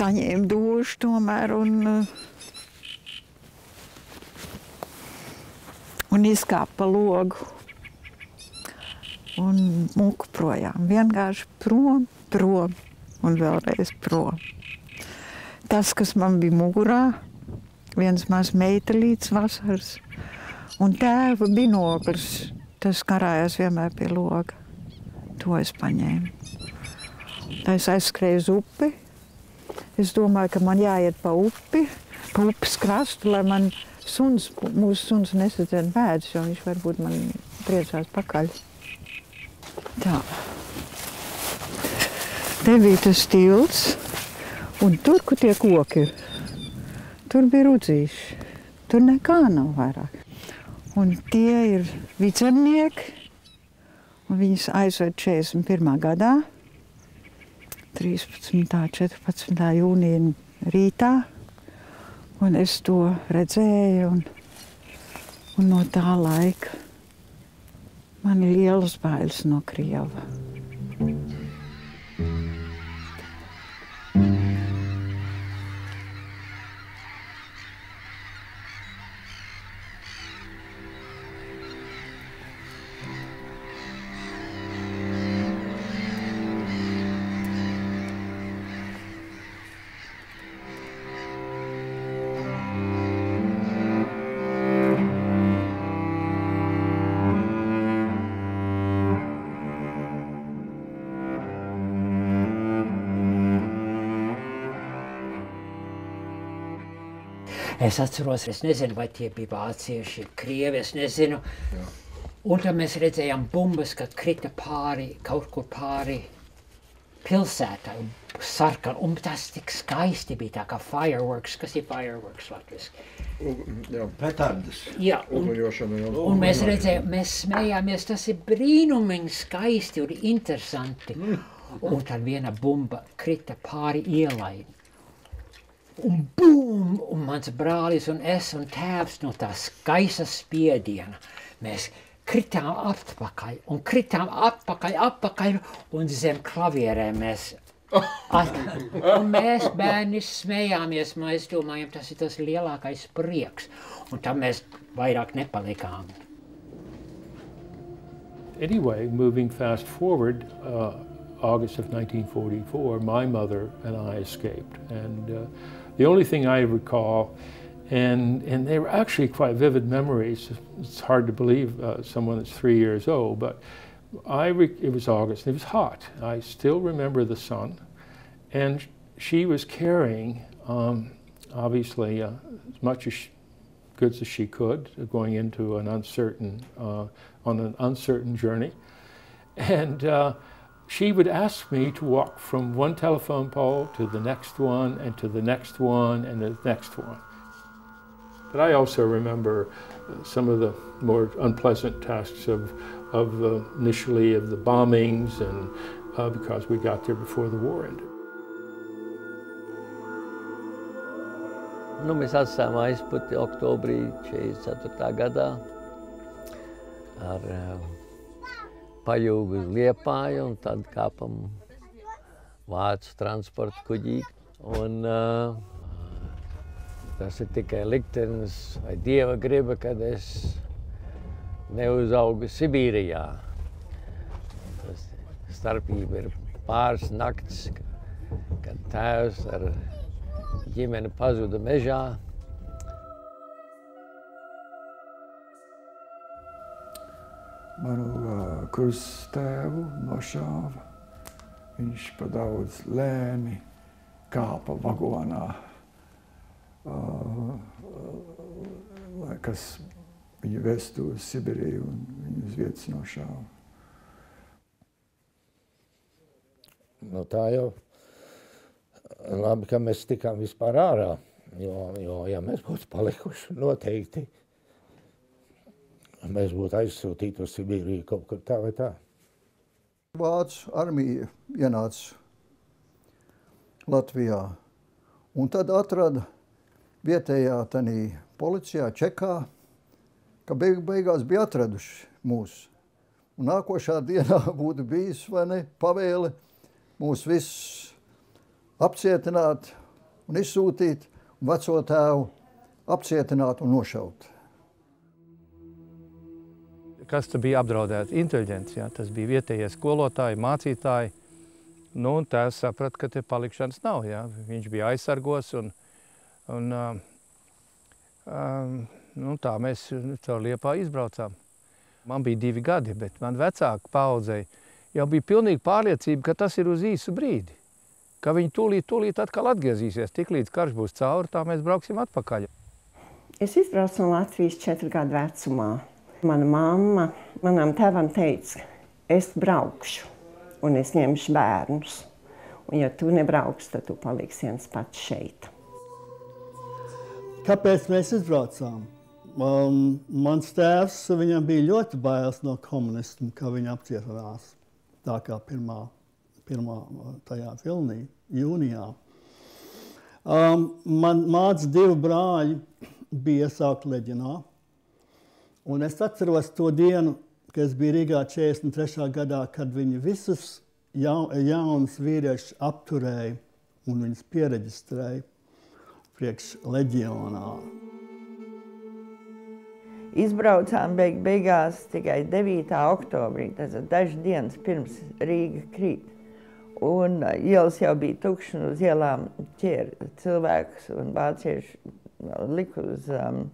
saņēma dušu tomēr un, un izkāpa pa logu. Un muku projām. Vienkārši prom, prom un vēlreiz prom. Tas, kas man bija mugurā, viens mazs meitelīts vasaras un tēva binoklis, tas karājās vienmēr pie loga. To es paņēmu. Tā es aizskrēju uz upi. Es domāju, ka man jāiet pa upi, pa upes krastu, lai man suns, mūsu suns nesadzēna pēdas, jo viņš varbūt man priecās pakaļ. Tā. Te bija tas tilts, un tur, kur tie koki ir, tur bija rudzīši. Tur nekā nav vairāk. Un tie ir vicemnieki, un viņus aizved 41. gadā. 13. un 14. jūnija rītā. Un es to redzēju, un, un no tā laika man ir lielas bailes no Krieva. Es atceros, es nezinu, vai tie bija vācieši, krievi, es nezinu. Jā. Un tad mēs redzējām bumbas, kad krita pāri, kaut kur pāri pilsētai, sarkan, un tas tik skaisti bija tā kā fireworks, kas ir fireworks latviski. Petardas. Jā, un, Uguļošana jau. un mēs redzējām, mēs smējāmies, tas ir brīnumīgi skaisti un interesanti. Un tad viena bumba krita pāri ielai. Un bum! Un mans brālis un es un tēvs no tā skaista spiediena. Mēs kritām atpakaļ un kritām atpakaļ, atpakaļ un zem klavierēm mēs. At, un mēs bērni smējāmies, mēs domājam, tas ir tas lielākais prieks. Un tam mēs vairāk nepalikām. Anyway, moving fast forward, uh, August of 1944, my mother and I escaped. And uh, the only thing I recall, and, and they were actually quite vivid memories. It's hard to believe uh, someone that's three years old, but I it was August, it was hot. I still remember the sun. And she was carrying, um, obviously, uh, as much as she, goods as she could, going into an uncertain, uh, on an uncertain journey. And uh, she would ask me to walk from one telephone pole to the next one and to the next one and the next one. But I also remember uh, some of the more unpleasant tasks of, of uh, initially of the bombings and uh, because we got there before the war ended. Nu, mēs atstājām aizputi oktobrī 44. gadā ar uh, pajūgu uz Liepāju un tad kāpam vācu transporta kuģī. Un, uh, tas ir tikai liktenis vai dieva griba, kad es neuzaugu Sibīrijā. Tas starpība ir pāris nakts, kad tēvs ar ģimene pazuda mežā. Manu uh, krustēvu nošāva. Viņš pa daudz lēni kāpa vagonā, uh, uh, kas viņu vestu uz Sibiriju un viņu uz vietas nošāva. Nu, tā jau labi, ka mēs tikām vispār ārā. Jo, jo ja mēs būtu palikuši noteikti, mēs būtu aizsūtīti uz Sibīriju kaut kur tā vai tā. Vācu armija ienāca Latvijā un tad atrada vietējā tanī policijā čekā, ka beig beigās bija atraduši mūs. Un nākošā dienā būtu bijis, vai ne, pavēle mūs visus apcietināt un izsūtīt veco tēvu apcietināt un nošaut. Kas tur bija apdraudēts? Inteliģents, jā, tas bija vietējie skolotāji, mācītāji. Nu, un tēvs saprata, ka te palikšanas nav, jā. Viņš bija aizsargos un, un um, um, nu, tā mēs caur Liepā izbraucām. Man bija divi gadi, bet man vecāka paudzei jau bija pilnīgi pārliecība, ka tas ir uz īsu brīdi. Ka viņi tūlīt, tūlīt atkal atgriezīsies. Tik līdz karš būs cauri, tā mēs brauksim atpakaļ. Es izbraucu no Latvijas četru gadu vecumā. Mana mamma manam tēvam teica, es braukšu un es ņemšu bērnus. Un ja tu nebrauks, tad tu paliksi viens pats šeit. Kāpēc mēs izbraucām? Um, mans tēvs, viņam bija ļoti bailes no komunistiem, ka viņi apcietinās. Tā kā pirmā, pirmā tajā vilnī, jūnijā. Um, man māca divi brāļi, bija iesaukti leģionā. Un es atceros to dienu, kad es biju Rīgā 43. gadā, kad viņi visus jaun, jaunus vīriešus apturēja un viņus pieregistrēja priekš leģionā. Izbraucām beig beigās tikai 9. oktobrī, tas ir dažas dienas pirms Rīga krīt. Un ielas jau bija tukšas, un uz ielām ķēra cilvēkus un vācieši liku uz um,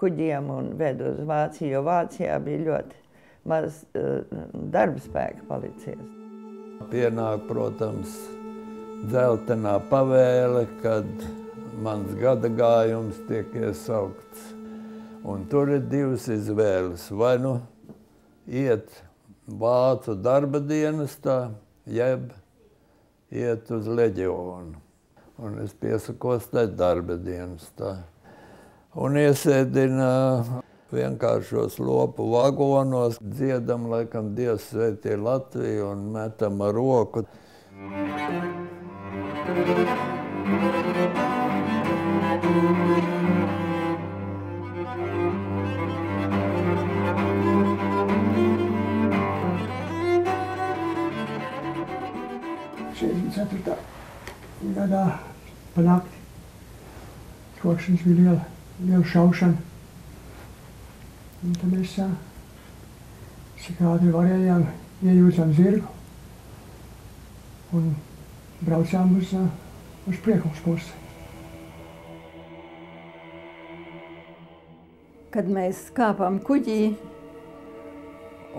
kuģiem un vedu uz Vāciju, jo Vācijā bija ļoti maz uh, darba spēka palicies. Pienāk, protams, dzeltenā pavēle, kad mans gada gājums tiek iesaukts. Un tur ir divas izvēles. Vai nu iet vācu darba dienestā, jeb iet uz leģionu. Un es piesakos tai darba dienestā. Un iesēdina vienkāršos lopu vagonos, dziedam, laikam, Dievs sveitī Latviju un metam ar roku. Ceturtā gadā pa nakti. Kokšanas bija liela, liela šaušana. Un tad mēs uh, kādi varējām iejūcām zirgu un braucām uz, uz priekums pusi. Kad mēs kāpām kuģī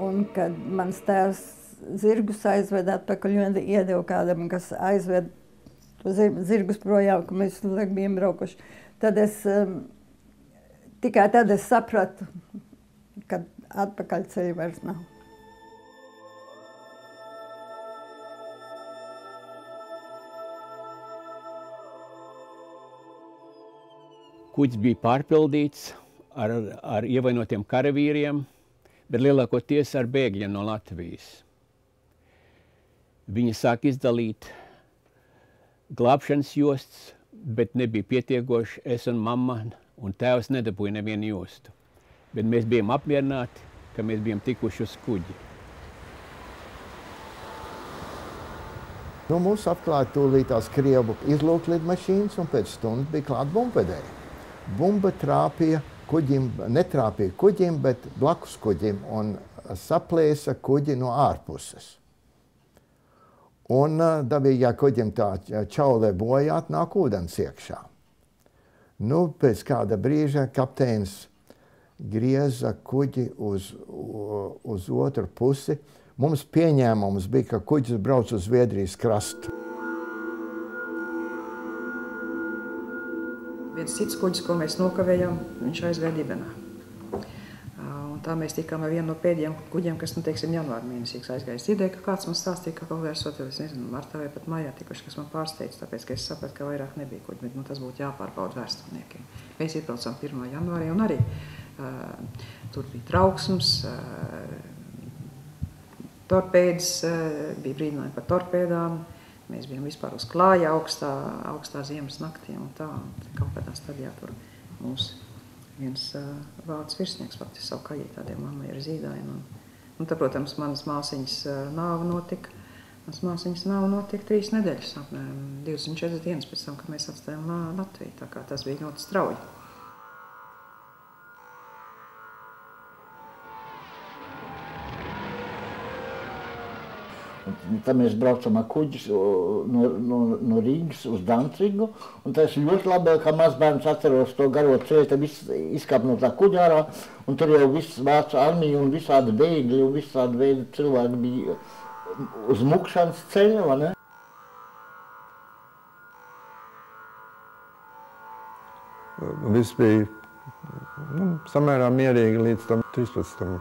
un kad mans tēvs zirgus aizved atpakaļ un iedeva kādam, kas aizved zirgus projām, ka mēs bijām braukuši. Tad es um, tikai tad es sapratu, ka atpakaļ ceļa vairs nav. Kuģis bija pārpildīts ar, ar ievainotiem karavīriem, bet lielākoties ar bēgļiem no Latvijas. Viņi sāk izdalīt glābšanas jostas, bet nebija pietiekoši. Es un mamma un tēvs nedabūja nevienu jostu. Bet mēs bijām apmierināti, ka mēs bijām tikuši uz kuģi. Nu, mūs atklāja tūlīt tās krievu izlūklidmašīnas, un pēc stundas bija klāt bumbvedēji. Bumba trāpīja kuģim, netrāpīja kuģim, bet blakus kuģim un saplēsa kuģi no ārpuses. Un dabīgi, ja kuģim tā čaulē bojāt, nāk ūdens iekšā. Nu, pēc kāda brīža kapteinis grieza kuģi uz, uz otru pusi. Mums pieņēmums bija, ka kuģis brauc uz Zviedrijas krastu. Viens cits kuģis, ko mēs nokavējām, viņš aizgāja dibenā. Tā mēs tikām ar vienu no pēdējiem kuģiem, kas, nu, teiksim, janvāra mēnesī aizgājis. Dzirdēju, ka kāds man stāstīja, ka kaut kādā sot, es nezinu, martā vai pat maijā tikuši, kas man pārsteidz, tāpēc, ka es sapratu, ka vairāk nebija kuģi, bet, nu, tas būtu jāpārbauda vēsturniekiem. Mēs iebraucām 1. janvārī un arī uh, tur bija trauksums, uh, torpēdas, bija brīdinājumi par torpēdām, mēs bijām vispār uz klāja augstā, augstā ziemas naktī un tā, kaut kādā stadijā tur mūsu viens uh, vācu virsnieks faktiski savu kaģi tādiem mammai ir zīdājiem. Un, un tad, protams, manas māsiņas uh, nāva notika Tas māsīņas nav notika trīs nedēļas, apmēram 240 dienas pēc tam, kad mēs atstājām Latviju. Tā kā tas bija ļoti strauji. Un tad mēs braucam ar kuģi no, no, no Rīgas uz Dancigu. Tas ļoti labi, kā mazbērns atceros to garo ceļu, tad viss izkāp no tā kuģa ārā. Tur jau viss vācu armija un visādi bēgļi un visādi veidi cilvēki bija uz mukšanas ceļa? Viss bija nu, samērā mierīgi līdz tam 13.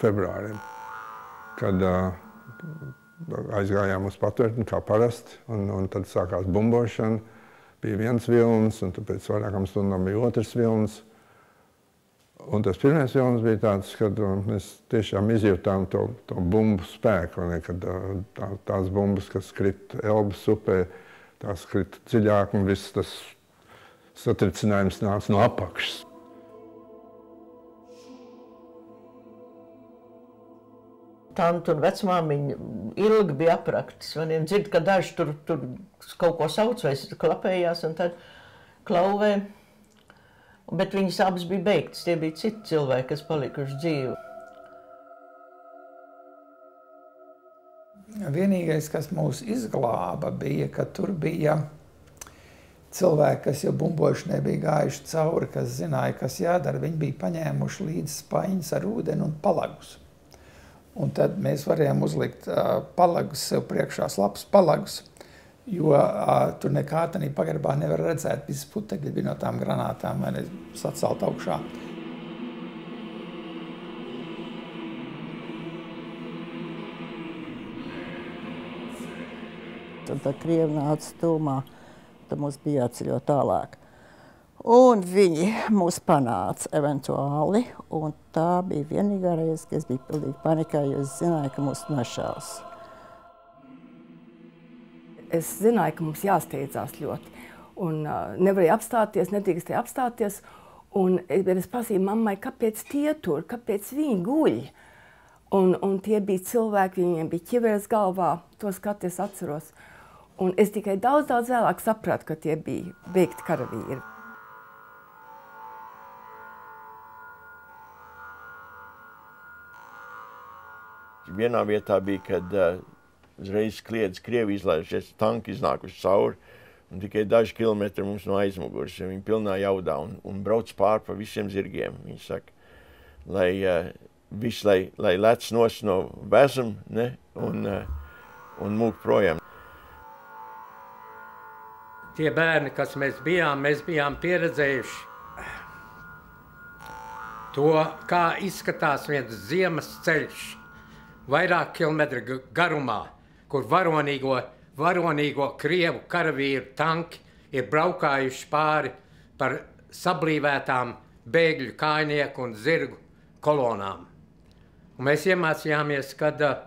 februārim, kad uh, aizgājām uz patvērtni kā parasti, un, un tad sākās bumbošana. Bija viens vilnis, un pēc vairākām stundām bija otrs vilnis. Un tas pirmais vilnis bija tāds, kad uh, mēs tiešām izjūtām to, to bumbu spēku, ne, kad uh, tā, tās bumbas, kas krit Elbas upē, tās krit dziļāk, un viss tas satricinājums nāca no apakšas. Tante un vecmāmiņa ilgi bija apraktis. Viņiem dzird, ka daži tur, tur kaut ko sauc vai klapējās un tad klauvē. Bet viņas abas bija beigtas. Tie bija citi cilvēki, kas palikuši dzīvi. Vienīgais, kas mūs izglāba, bija, ka tur bija cilvēki, kas jau bumbošanai bija gājuši cauri, kas zināja, kas jādara. Viņi bija paņēmuši līdzi spaiņas ar ūdeni un palagus. Un tad mēs varējām uzlikt uh, palagus sev priekšā, slapus palagus, jo uh, tur nekā tādā pagrabā nevar redzēt. Visas putekļi bija no tām granātām sacelt augšā. Tad tā krievi nāca stūmā, tad mums bija jāceļo tālāk. Un viņi mūs panāca eventuāli, un tā bija vienīgā reize, kad es biju pilnīgi panikā, jo es zināju, ka mūs nošaus. Es zināju, ka mums jāsteidzās ļoti, un uh, nevarēja apstāties, nedrīkstēja apstāties, un es prasīju mammai, kāpēc tie tur, kāpēc viņi guļ. Un, un tie bija cilvēki, viņiem bija ķiveres galvā, to skatu es atceros. Un es tikai daudz, daudz vēlāk sapratu, ka tie bija beigti karavīri. Vienā vietā bija, kad uh, uzreiz kliedz Krievi izlaižies, tanki iznākuši cauri, un tikai daži kilometri mums no aizmugures, viņi pilnā jaudā un, un brauc pār pa visiem zirgiem, viņi saka, lai uh, viss, lai, lai lec nos no bezam, ne, un, uh, un mūk projām. Tie bērni, kas mēs bijām, mēs bijām pieredzējuši to, kā izskatās viens ziemas ceļš vairāk kilometru garumā, kur varonīgo, varonīgo krievu karavīru tanki ir braukājuši pāri par sablīvētām bēgļu kājnieku un zirgu kolonām. Un mēs iemācījāmies, ka uh,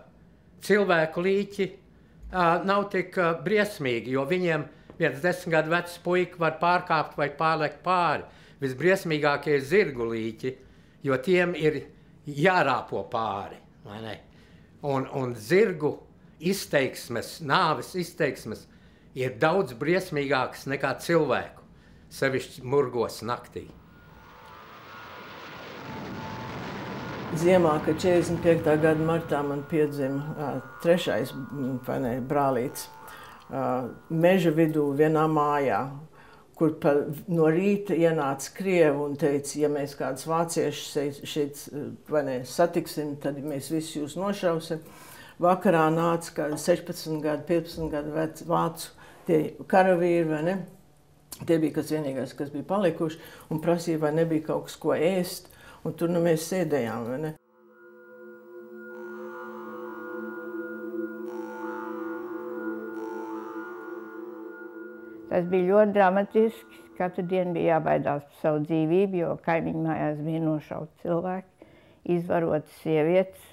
cilvēku līķi uh, nav tik uh, briesmīgi, jo viņiem viens desmit gadu vecs puika var pārkāpt vai pārlekt pāri. Visbriesmīgākie ir zirgu līķi, jo tiem ir jārāpo pāri. Vai ne? Un, un zirgu izteiksmes, nāves izteiksmes ir daudz briesmīgākas nekā cilvēku, sevišķi murgos naktī. Ziemā, kad 45. gada martā man piedzima trešais ne, brālītis, uh, meža vidū vienā mājā, kur pa, no rīta ienāca krievi un teica, ja mēs kādus vāciešus šeit ne, satiksim, tad mēs visi jūs nošausim. Vakarā nāca kādi 16 gadu, 15 gadu veci vācu karavīri, vai ne? Tie bija kas vienīgais, kas bija palikuši un prasīja, vai nebija kaut kas, ko ēst. Un tur nu mēs sēdējām, vai ne? Tas bija ļoti dramatiski. Katru dienu bija jābaidās par savu dzīvību, jo kaimiņu mājās bija nošauti cilvēki, izvarotas sievietes.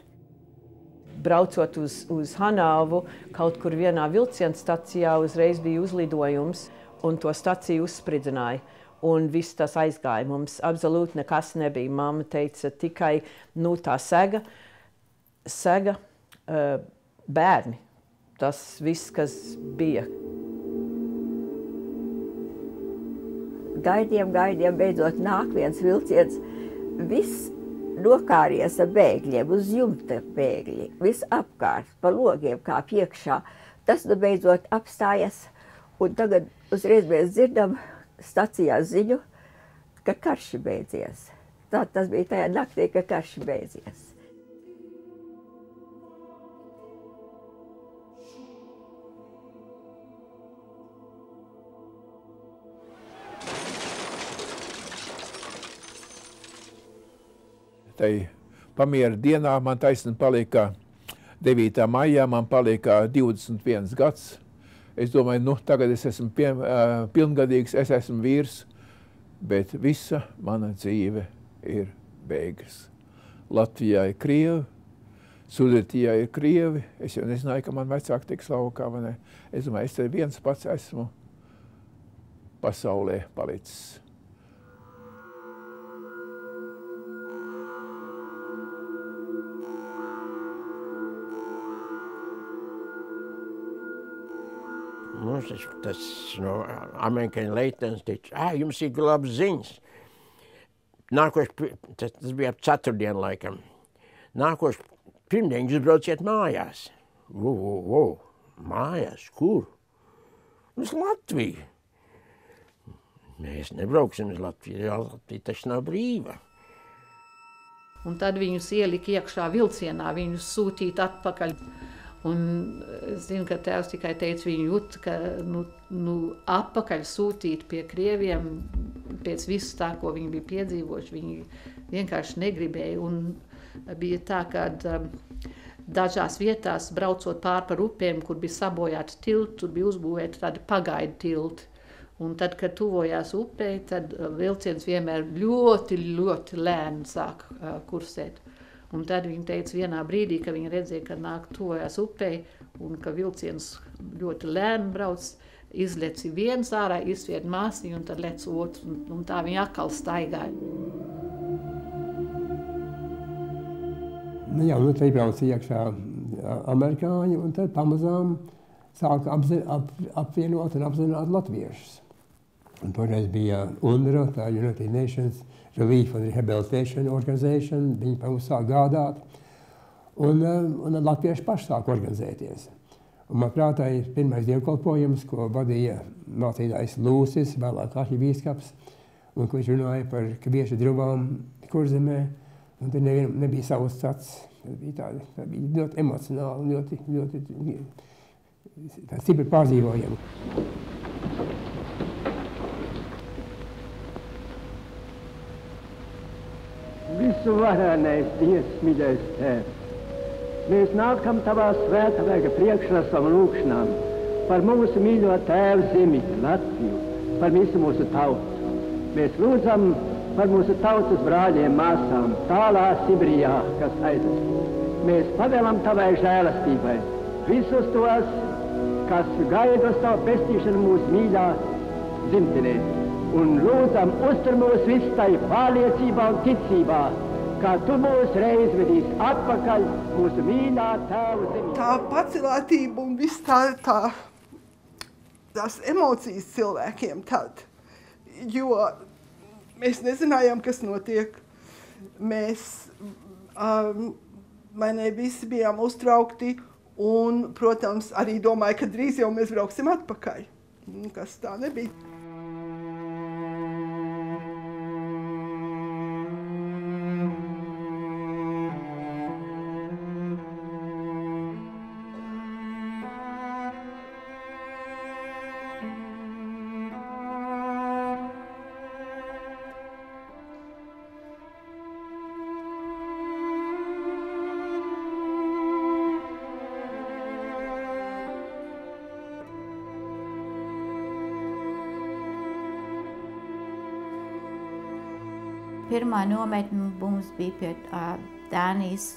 Braucot uz, uz Hanavu, kaut kur vienā vilciena stacijā uzreiz bija uzlidojums, un to staciju uzspridzināja. Un viss tas aizgāja. Mums absolūti nekas nebija. Māma teica, tikai nu, tā sega, sega uh, bērni tas viss, kas bija. Gaidījām, gaidījām, beidzot nāk viens vilciens. Viss nokāries ar bēgļiem, uz jumta bēgļi, viss apkārt, pa logiem kā piekšā. Tas nu beidzot apstājas, un tagad uzreiz mēs dzirdam stacijā ziņu, ka karš ir beidzies. Tā tas bija tajā naktī, ka karš ir beidzies. Tai pamiera dienā man taisnība palika 9. maijā, man palika 21 gads. Es domāju, nu, tagad es esmu pie, uh, pilngadīgs, es esmu vīrs, bet visa mana dzīve ir beigas. Latvijā ir krievi, Sudetijā ir krievi. Es jau nezināju, ka man vecāki tiks laukā, vai ne? Es domāju, es te viens pats esmu pasaulē palicis. Mums tas, no amerikāņu leitens teica, ah, jums ir labas ziņas. Nākoši, tas, tas bija ap ceturtdienu laikam. Nākoši pirmdien jūs brauciet mājās. Vo, vo, vo. Mājās, kur? Uz Latviju. Mēs nebrauksim uz Latviju, jo Latvija taču nav brīva. Un tad viņus ielika iekšā vilcienā, viņus sūtīt atpakaļ. Un es zinu, ka tēvs tikai teica, viņu jūt, ka nu, nu, atpakaļ sūtīt pie krieviem pēc visu tā, ko viņi bija piedzīvojuši. Viņi vienkārši negribēja. Un bija tā, ka um, dažās vietās, braucot pāri par upēm, kur bija sabojāts tilts, tur bija uzbūvēta tāda pagaidu tilta. Un tad, kad tuvojās upē, tad vilciens vienmēr ļoti, ļoti lēni sāk uh, kursēt. Un tad viņi teica, vienā brīdī, kad viņi redzēja, ka nāk tuvojās upei un ka vilciens ļoti lēni brauc, izleci viens ārā, izsvied māsiņu un tad lec otrs. Un, un tā viņi atkal staigāja. Nu, jā, nu, te iebrauca iekšā amerikāņi un tad pamazām sāka apzi, ap, apvienot un apzināt latviešus. Un toreiz bija UNRWA, tā United Nations Relief and Rehabilitation Organization, viņi par mums sāk gādāt, un, un latvieši paši sāk organizēties. Un man prātā ir pirmais dievkalpojums, ko vadīja mācītājs Lūsis, vēlāk arhivīskaps, un kurš runāja par kviešu drubām kurzemē, un tur nevienam nebija savs cats. Tas bija tādi, tā bija ļoti emocionāli, ļoti, ļoti, ļoti stipri pārdzīvojami. Visu varenais Dievs, mīļais Tēvs, mēs nākam Tavā svētā vēga priekšrasam lūkšanām par mūsu mīļo Tēvu zemi, Latviju, par visu mūsu tautu. Mēs lūdzam par mūsu tautas brāļiem, māsām, tālā Sibrijā, kas aizvest. Mēs pavēlam Tavai žēlastībai visus tos, kas gaida uz Tavu pestīšanu mūsu mīļā dzimtenē un lūdzam uztur mūs visu tai pārliecībā un ticībā, kā tu mūs reiz vedīs atpakaļ mūsu mīļā tēva zemē. Tā pacilātība un viss tā, tā, tās emocijas cilvēkiem tad, jo mēs nezinājām, kas notiek. Mēs, um, vai ne, visi bijām uztraukti un, protams, arī domāju, ka drīz jau mēs brauksim atpakaļ. Kas tā nebija. Pirmā nometne mums bija pie uh, Dānijas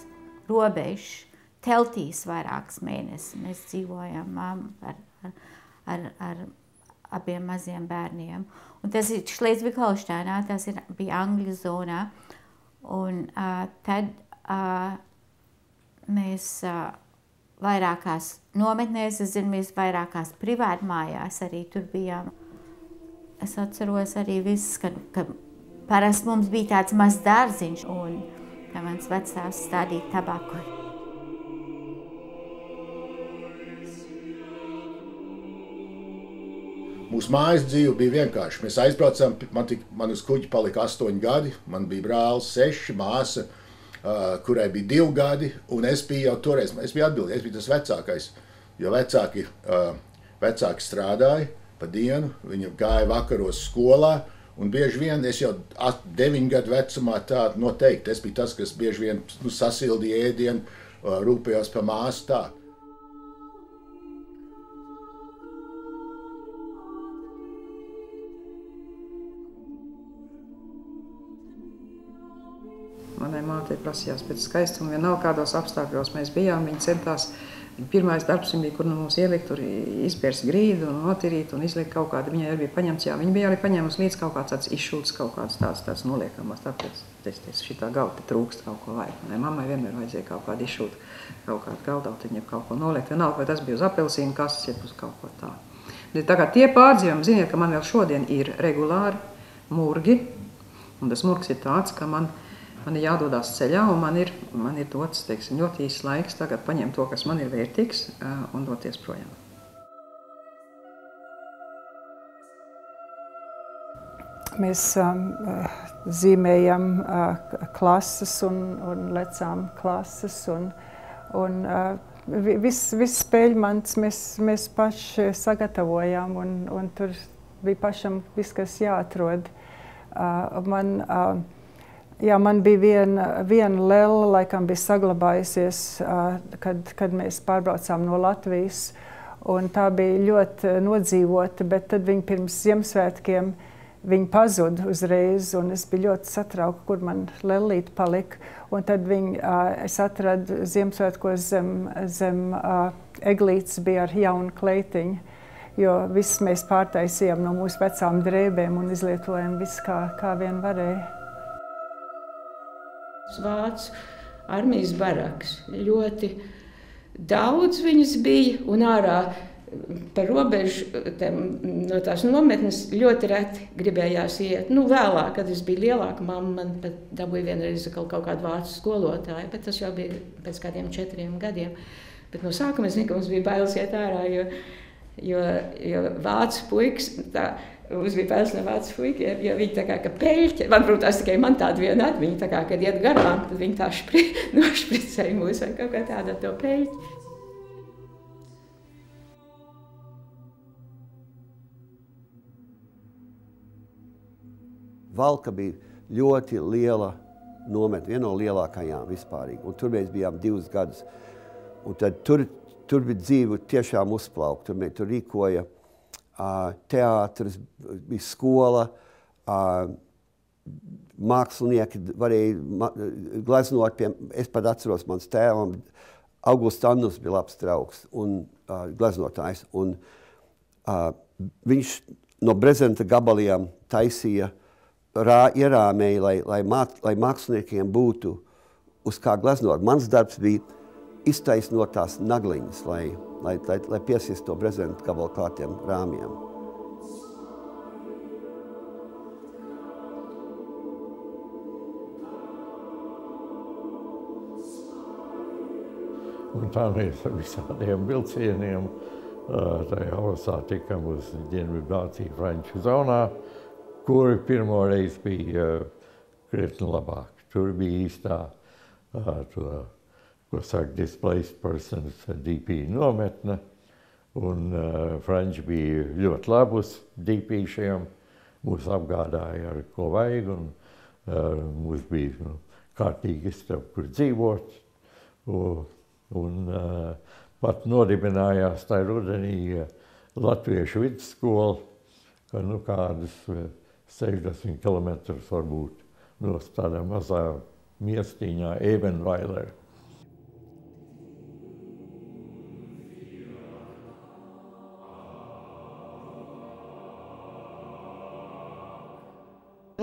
robežas, teltīs vairākas mēnešus. Mēs dzīvojām um, ar, ar, ar, ar abiem maziem bērniem. Un tas ir Šlēzvika-Holšteinā, tas ir, bija Angļu zonā. Un uh, tad uh, mēs uh, vairākās nometnēs, es zinu, mēs vairākās privāti mājās arī tur bijām. Es atceros arī viss, ka, ka parasti mums bija tāds mazs dārziņš, un mans vecāks stādīja tabaku. Mūsu mājas dzīve bija vienkārša. Mēs aizbraucām, man, tik, man uz kuģa palika astoņi gadi, man bija brālis, seši, māsa, uh, kurai bija divi gadi, un es biju jau toreiz, es biju atbildīgs, es biju tas vecākais, jo vecāki, uh, vecāki strādāja pa dienu, viņi gāja vakaros skolā, un bieži vien es jau deviņu gadu vecumā tādu noteikti, es biju tas, kas bieži vien nu, sasildīja ēdienu, uh, rūpējos pa māsu tādu. Manai mātei prasījās pēc skaistuma, vienalga kādos apstākļos mēs bijām, viņa centās. Viņa pirmais darbs bija, kur nu mums ielikt, tur izpērst grīdu, un notirīt un izlikt kaut kādu. Viņai arī bija paņemts, jā, viņa bija arī paņēmusi līdz kaut kāds tāds izšūts, kaut kāds tāds, tāds noliekamās. Tāpēc es teicu, šitā galda trūkst kaut ko vajag. Manai mammai vienmēr vajadzēja kaut kādu izšūt, kaut kādu galdautiņu, kaut ko noliekt. Vienalga, vai tas bija uz apelsīnu kases, jeb uz kaut ko tādu. Tā kā tie pārdzīvojumi, ziniet, ka man vēl šodien ir regulāri murgi, un tas murgs ir tāds, ka man ir man ir jādodas ceļā, un man ir, man ir dots teiksim, ļoti īsts laiks tagad paņemt to, kas man ir vērtīgs, un doties projām. Mēs um, zīmējam uh, klases un, un lecām klases. Un, un, uh, viss vis spēļu mans mēs, mēs paši sagatavojām, un, un tur bija pašam viss, kas jāatrod. Uh, man, uh, Jā, man bija viena, viena lēla, laikam bija saglabājusies, kad, kad mēs pārbraucām no Latvijas. Un tā bija ļoti nodzīvota, bet tad viņa pirms Ziemassvētkiem viņa pazuda uzreiz. Es biju ļoti satraukta, kur man lēlīte palika. Un tad viņa, es atradu Ziemassvētkos zem, zem eglītes, bija ar jaunu kleitiņu. Jo viss mēs pārtaisījām no mūsu vecām drēbēm un izlietojām visu, kā, kā vien varēja. Vācu armijas baraks. Ļoti daudz viņas bija un ārā par robežu tam, no tās nometnes ļoti reti gribējās iet. Nu, vēlāk, kad es biju lielāka, mamma man pat dabūja vienreiz kaut, kaut kādu vācu skolotāju, bet tas jau bija pēc kādiem četriem gadiem. Bet no sākuma es zinu, ka mums bija bailes iet ārā, jo, jo, jo vācu puikas tā Mums bija pēc tam vācu ja, ja viņi tā kā ka peļķi, man, protams, tikai man tāda viena atmiņa, tā kā, kad iet garām, tad viņi tā špri, nošpricēja mūs vai kaut kā tāda to peļķi. Valka bija ļoti liela nometne, viena no lielākajām vispār. Tur mēs bijām divus gadus. Un tad tur, tur bija dzīve tiešām uzplaukta. Tur, tur rīkoja teātris, bija skola, mākslinieki varēja gleznot pie, es pat atceros mans tēvam, Augusts Annus bija labs draugs un uh, gleznotājs. Un, uh, viņš no brezenta gabaliem taisīja, rā, ierāmēja, lai, lai, māk, lai māksliniekiem būtu uz kā gleznot. Mans darbs bija iztaisnot tās nagliņas, lai, lai, lai, lai piesistu to prezidentu gabalu klātiem rāmjiem. Un tā mēs ar visādiem vilcieniem tajā ausā tikam uz Dienvidvāciju Franču zonā, kuri pirmo reizi bija krietni labāk. Tur bija īstā to ko saka Displaced Persons DP nometne. Un uh, Franči bija ļoti labi uz DP šiem. Mūs apgādāja ar ko vajag, un uh, mums bija nu, kārtīgi istaba, kur dzīvot. Un, un uh, pat nodibinājās tajā rudenī Latviešu vidusskola, ka nu kādas uh, 60 km varbūt no tādā mazā miestiņā Ebenvailera.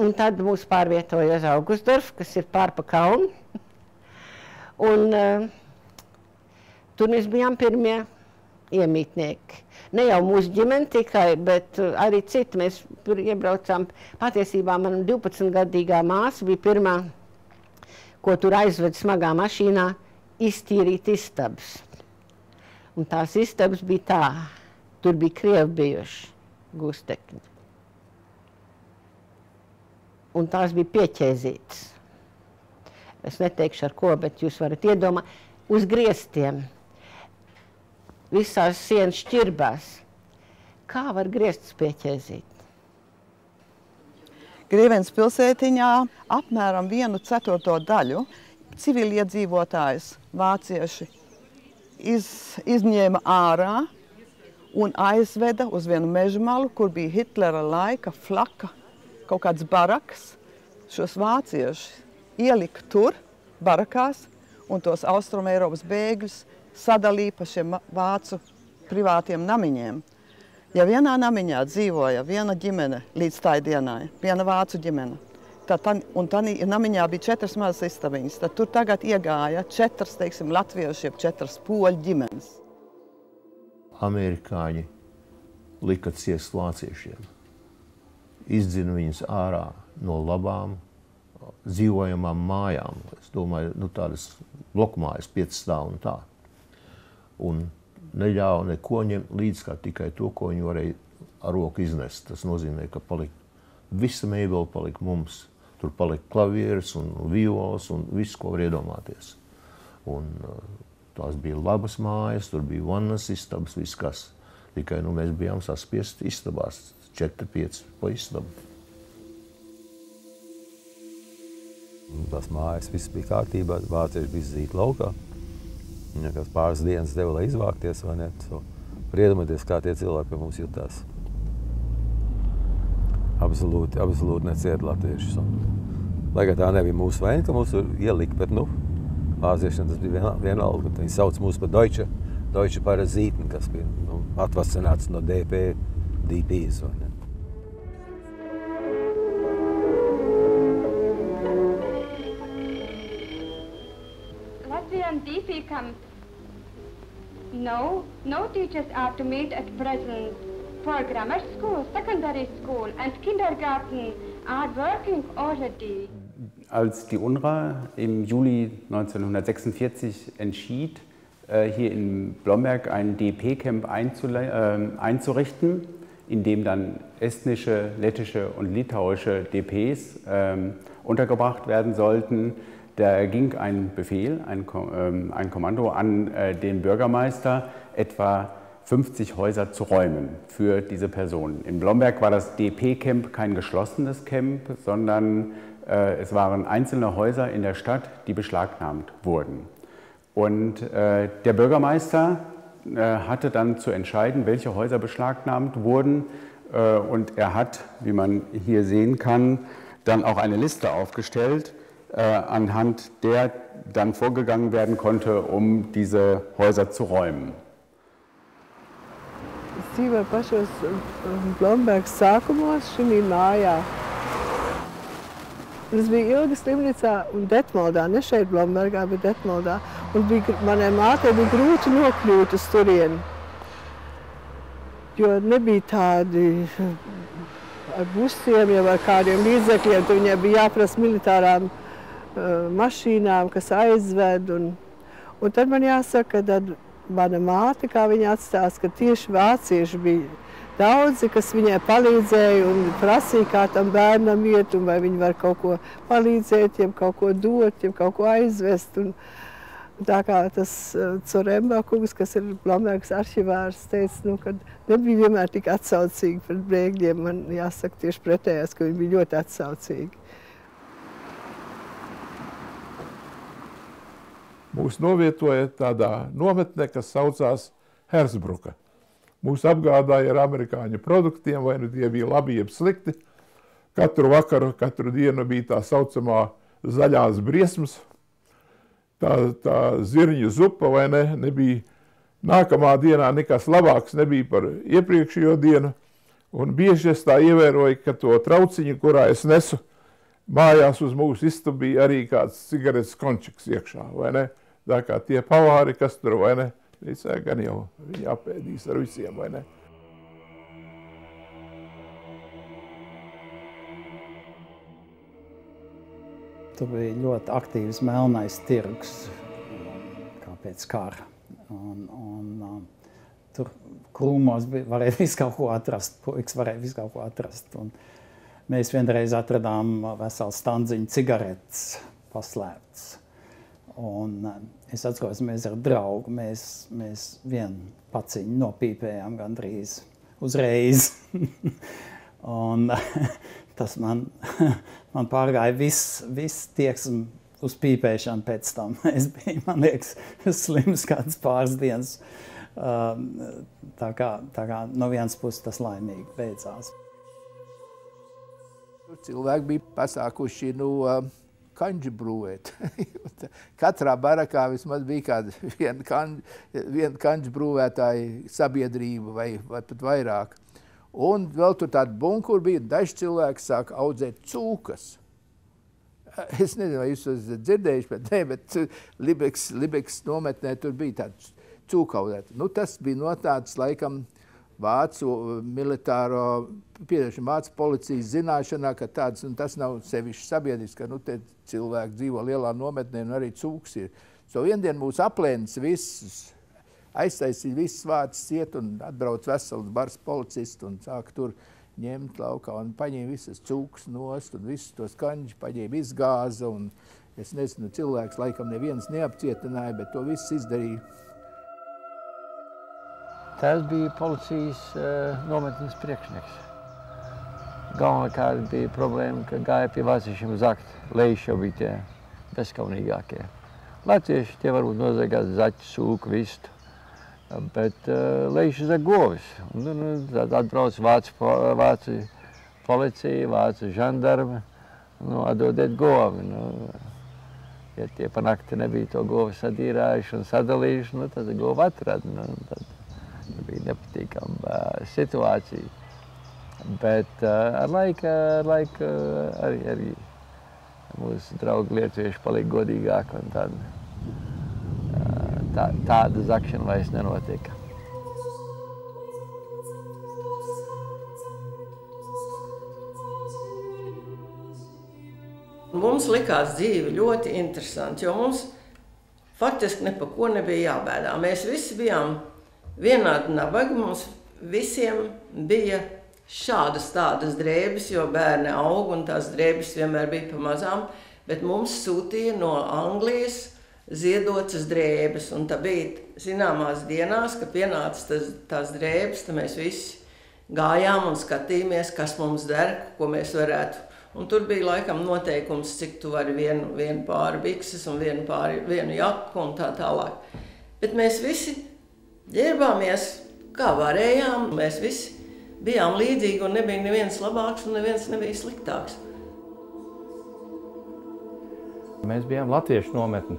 Un tad mūs pārvietoja uz Augustdorfu, kas ir pārpa kalnu. Un uh, Tur mēs bijām pirmie iemītnieki. Ne jau mūsu ģimene tikai, bet uh, arī citi. Mēs tur iebraucām. Patiesībā man 12-gadīgā māsa bija pirmā, ko tur aizved smagā mašīnā, iztīrīt istabas. Un tās istabas bija tā, tur bija krievi bijuši gustekņi. Un tās bija pieķēzītas. Es neteikšu ar ko, bet jūs varat iedomāt, uz griestiem visās sienas šķirbās. Kā var griezt pieķēzīt? Grīvens pilsētiņā apmēram vienu ceturto daļu civiliedzīvotājs vācieši iz, izņēma ārā un aizveda uz vienu meža malu, kur bija Hitlera laika flaka, kaut kāds baraks. Šos vāciešus ielika tur, barakās, un tos Austrum Eiropas bēgļus sadalīja pa šiem vācu privātiem namiņiem. Ja vienā namiņā dzīvoja viena ģimene līdz tai dienai, viena vācu ģimene, tad, tan, un tā namiņā bija četras mazas istabiņas, tad tur tagad iegāja četras, teiksim, latviešu, jeb četras poļu ģimenes. Amerikāņi lika ciest vāciešiem. Izdzina viņus ārā no labām, dzīvojamām mājām. Es domāju, nu, tādas blokmājas, piecas stāv un tā un neļāva neko ņemt līdzi, kā tikai to, ko viņi varēja ar roku iznest. Tas nozīmē, ka palika, visa mēbele palika mums. Tur palika klavieres un viols un viss, ko var iedomāties. Un, uh, tās bija labas mājas, tur bija vannas istabas, viss kas. Tikai nu, mēs bijām saspiesti istabās, 4-5 pa istabu. Tās mājas viss bija kārtībā, vācieši bija zīti laukā. Ja kāds pāris dienas deva, lai izvākties, vai ne? So, var iedomāties, kā tie cilvēki pie mums jutās. Absolūti, absolūti neciet latviešus. Lai gan tā nebija mūsu vaina, ka mūs tur ielika, bet, nu, vāciešiem tas bija vienalga. Viņi sauc mūs par Deutsche, Deutsche parazītni, kas bija nu, atvasināts no DP, DPs, vai ne? DP camp No, no teachers are to meet at present. For grammar school, secondary school and kindergarten are working already. Als die UNRWA im Juli 1946 entschied, äh, hier in Blomberg ein DP-Camp äh, einzurichten, in dem dann estnische, lettische und litauische DPs ähm, untergebracht werden sollten, da ging ein Befehl, ein, ähm, ein Kommando an äh, den Bürgermeister, etwa 50 Häuser zu räumen für diese Personen. In Blomberg war das DP-Camp kein geschlossenes Camp, sondern äh, es waren einzelne Häuser in der Stadt, die beschlagnahmt wurden. Und äh, der Bürgermeister äh, hatte dann zu entscheiden, welche Häuser beschlagnahmt wurden. Äh, und er hat, wie man hier sehen kann, dann auch eine Liste aufgestellt anhand der dann vorgegangen werden konnte, um diese Häuser zu räumen. Es dzīvoju pašos Blombergas sākumos šī mājā. Es biju ilgi slimnīcā un Detmoldā, ne šeit Blombergā, bet Detmoldā. Un bija, manai mātei bija grūti nokļūt uz turieni, jo nebija tādi ar busiem, jau ar kādiem līdzekļiem, tad viņai bija jāprasa militārām uh, mašīnām, kas aizved. Un, un tad man jāsaka, ka mana māte, kā viņa atstāsta, ka tieši vācieši bija daudzi, kas viņai palīdzēja un prasīja, kā tam bērnam iet, un vai viņi var kaut ko palīdzēt, jeb kaut ko dot, jeb kaut ko aizvest. Un, tā kā tas Coremba kungs, kas ir Blombergs arhivārs, teica, nu, ka nebija vienmēr tik atsaucīgi pret bēgļiem. Man jāsaka tieši pretējās, ka viņi bija ļoti atsaucīgi. Mūs novietoja tādā nometnē, kas saucās Hersbruka. Mūs apgādāja ar amerikāņu produktiem, vai nu tie bija labi, jeb slikti. Katru vakaru, katru dienu bija tā saucamā zaļās briesmas, tā, tā zirņu zupa, vai ne? Nebija nākamā dienā nekas labāks nebija par iepriekšējo dienu. Un bieži es tā ievēroju, ka to trauciņu, kurā es nesu mājās uz mūsu istabu, bija arī kāds cigaretes končiks iekšā, vai ne? Tā kā tie pavāri, kas tur vai ne, Es gan jau viņi apēdīs ar visiem, vai ne? Tur bija ļoti aktīvs melnais tirgus, kā pēc kara. Un, un, um, tur krūmos bija, varēja visu kaut ko atrast, puikas varēja visu kaut ko atrast. Un mēs vienreiz atradām veselu standziņu cigaretes paslēptas. Un um, es atceros, mēs ar draugu, mēs, mēs vienu paciņu nopīpējām gandrīz uzreiz. un tas man, man pārgāja viss, viss tieksme uz pīpēšanu pēc tam. Es biju, man liekas, slims kāds pāris dienas. Um, tā kā, tā kā no vienas puses tas laimīgi beidzās. Cilvēki bija pasākuši nu, um, kanģi brūvēt. Katrā barakā vismaz bija kāda viena kanģi, vien kanģi brūvētāja sabiedrība vai, vai pat vairāk. Un vēl tur tāda bunkura bija, daži cilvēki sāka audzēt cūkas. Es nezinu, vai jūs esat dzirdējuši, bet, ne, bet Libeks, Libeks nometnē tur bija tāds cūkaudēt. Nu, tas bija no tāds, laikam, vācu militāro, piedošana, vācu policijas zināšanā, ka tāds, un tas nav sevišķi sabiedrisks, ka, nu, te cilvēki dzīvo lielā nometnē, un arī cūks ir. So viendien mūs aplēns visus aiztaisīja visas vācis ciet un atbrauc vesels bars policists un sāk tur ņemt laukā un paņēma visas cūkas nost un visus tos kanģus paņēma izgāza un es nezinu, cilvēks laikam neviens neapcietināja, bet to viss izdarīja. Tas bija policijas uh, nometnes priekšnieks. Galvenokārt bija problēma, ka gāja pie vāciešiem zakt. Leiši jau bija tie bezkaunīgākie. Latvieši tie varbūt nozagās zaķu, sūku, vistu. Bet uh, lejuši zem govis. Un, nu, tad atbrauc vācu, vācu policija, vācu žandarmi, nu, atdodiet govi. Nu, ja tie pa nakti nebija to govi sadīrājuši un sadalījuši, nu, tad govi atrada. Nu, tad bija nepatīkama uh, situācija. Bet uh, ar laiku, ar laiku uh, arī, arī mūsu draugi lietuvieši palika godīgāki un tādi tā, tāda zakšana vairs nenotiek. Mums likās dzīve ļoti interesanti, jo mums faktiski ne par ko nebija jābēdā. Mēs visi bijām vienādi nabagi, mums visiem bija šādas tādas drēbes, jo bērni aug un tās drēbes vienmēr bija pa mazām, bet mums sūtīja no Anglijas ziedotas drēbes. Un tā bija zināmās dienās, kad pienāca tas, tās drēbes, tad mēs visi gājām un skatījāmies, kas mums der, ko mēs varētu. Un tur bija laikam noteikums, cik tu vari vienu, vienu pāri bikses un vienu, pāri, vienu jaku un tā tālāk. Bet mēs visi ģērbāmies, kā varējām. Mēs visi bijām līdzīgi un nebija neviens labāks un neviens nebija sliktāks. Mēs bijām latviešu nometni.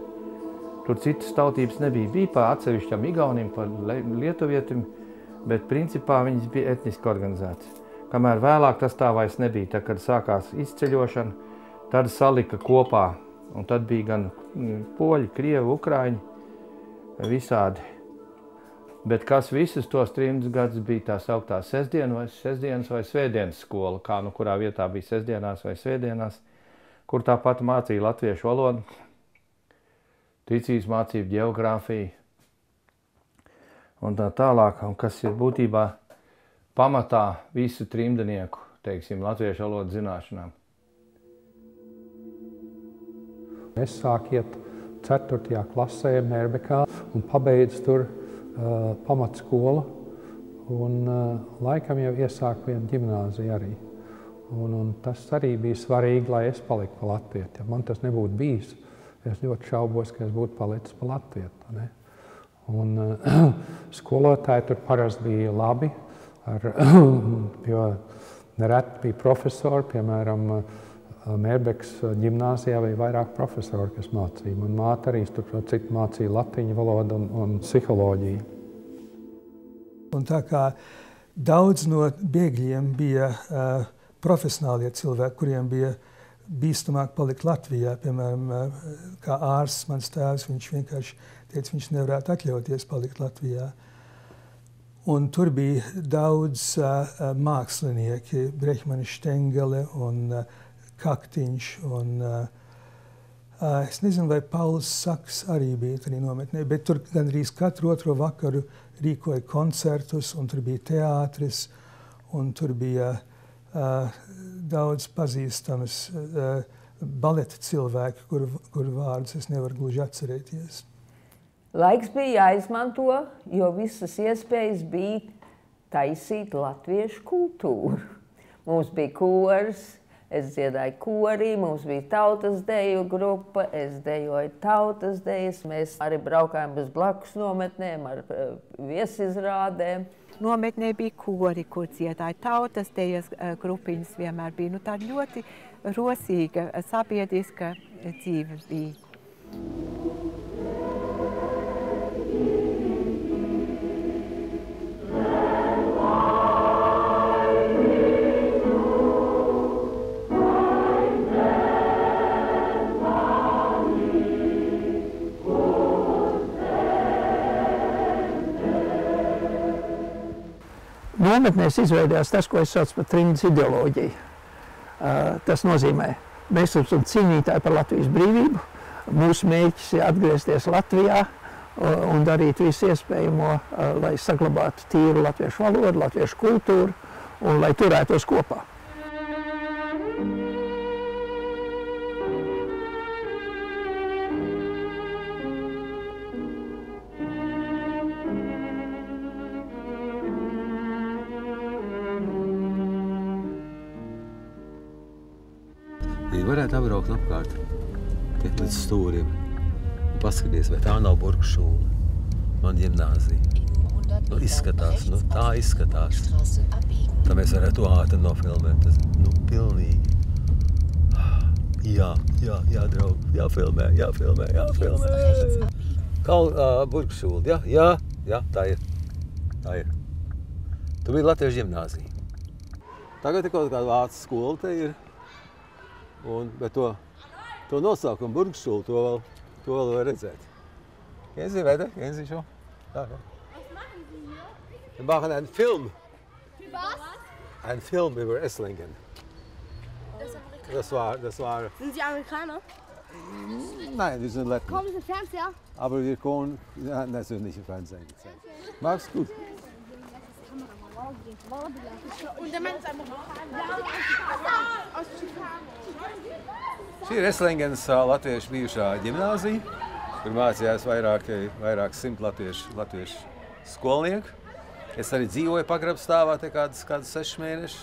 Tur citas tautības nebija. Bija pa atsevišķam igaunim, pa lietuvietim, bet principā viņas bija etniski organizētas. Kamēr vēlāk tas tā vairs nebija, tad, kad sākās izceļošana, tad salika kopā. Un tad bija gan mm, poļi, krievi, ukraiņi, visādi. Bet kas visus tos 30 gadus bija tā sauktā sestdien vai sestdienas vai svētdienas skola, kā nu kurā vietā bija sestdienās vai svētdienās, kur tāpat mācīja latviešu valodu, ticības mācību, geogrāfiju un tā tālāk, un kas ir būtībā pamatā visu trimdenieku, teiksim, latviešu valodas zināšanām. Es sāku iet 4. klasē Mērbekā un pabeidzu tur uh, pamatskolu. Un uh, laikam jau iesāku vienu ģimnāziju arī. Un, un tas arī bija svarīgi, lai es paliktu pa latvieti. Ja man tas nebūtu bijis, Es ļoti šaubos, ka es būtu palicis pa Latviju. Ne? Un, uh, skolotāji tur parasti bija labi, ar, jo nereti bija profesori, piemēram, Mērbekas ģimnāzijā bija vairāk profesori, kas mācīja. Man māte arī tur citu mācīja latīņu valodu un, un psiholoģiju. Un tā kā daudz no bēgļiem bija uh, profesionālie cilvēki, kuriem bija uh, bīstamāk palikt Latvijā. Piemēram, kā ārsts, mans tēvs, viņš vienkārši teica, viņš nevarētu atļauties palikt Latvijā. Un tur bija daudz uh, mākslinieki, Brehmanis Štengele un uh, Kaktiņš. Un, uh, es nezinu, vai Pauls Saks arī bija tajā nometnē, bet tur gandrīz katru otro vakaru rīkoja koncertus, un tur bija teātris, un tur bija uh, daudz pazīstamas uh, baleta cilvēki, kuru kur vārdus es nevaru gluži atcerēties. Laiks bija jāizmanto, jo visas iespējas bija taisīt latviešu kultūru. Mums bija kurs, es dziedāju korī, mums bija tautas deju grupa, es dejoju tautas dejas, mēs arī braukājām uz blakus nometnēm ar uh, viesizrādēm. Nometnē bija kori, kur dziedāja tautas dejas uh, grupiņas vienmēr bija. Nu, tā ļoti rosīga sabiedriska dzīve bija. Nometnēs izveidojās tas, ko es saucu par trījus ideoloģiju. Tas nozīmē, mēs esam cīnītāji par Latvijas brīvību. Mūsu mērķis ir atgriezties Latvijā un darīt visu iespējamo, lai saglabātu tīru latviešu valodu, latviešu kultūru un lai turētos kopā. Paskaties, vai tā nav burkšūla, man ģimnāzija. Nu, izskatās, nu, tā izskatās. Tā mēs varētu ātri nofilmēt, tas, nu, pilnīgi. Jā, jā, jā, draugi, jāfilmē, jāfilmē, jāfilmē. Kal, uh, burkšūla, jā, jā, jā, tā ir, tā ir. Tu biji Latviešu ģimnāzija. Tagad ir kaut kāda vācu skola te ir. Un, bet to, to nosaukumu Burgšulu, to vēl, to vēl var redzēt. Kennen Sie weiter? Kennen Sie schon? Ja, ja. Wir machen einen Film. Was? Einen Film über Esslingen. Das war, das war. Sind Sie Amerikaner? Nein, wir sind Letten. Kommen Sie im Fernseher? Aber wir kommen, ja, das wird nicht im Fernsehen gezeigt. Mach's gut. Und der Mann ist einfach aus Chicago. Šī ir Eslingens latviešu bijušā ģimnāzija, kur mācījās vairāk, vairāk simt latviešu, latviešu skolnieku. Es arī dzīvoju pagrabstāvā te kādus, kādus sešus mēnešus.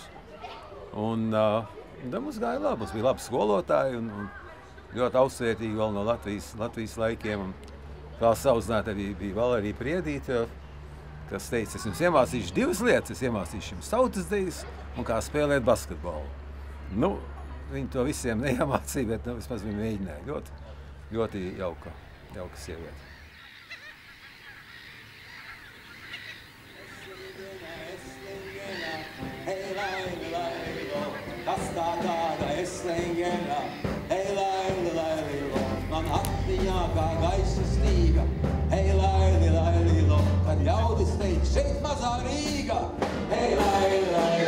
Un uh, mums gāja labi, mums bija labi skolotāji un, un ļoti augstvērtīgi vēl no Latvijas, Latvijas laikiem. Un vēl saudzināta bija, bija Valērija Priedīte, kas teica, es jums iemācīšu divas lietas. Es iemācīšu jums tautas dejas un kā spēlēt basketbolu. Nu, Viņi to visiem neiemācīja, bet nu, vismaz viņi mēģināja. Ļoti, ļoti jauka, jauka sieviete. Kas tā tāda eslingena, hei laili, laili, lo, man atmiņā kā gaisa stīga, hei laili, laili, lo, kad ļaudis teikt, šeit mazā Rīga, hei laili, laili,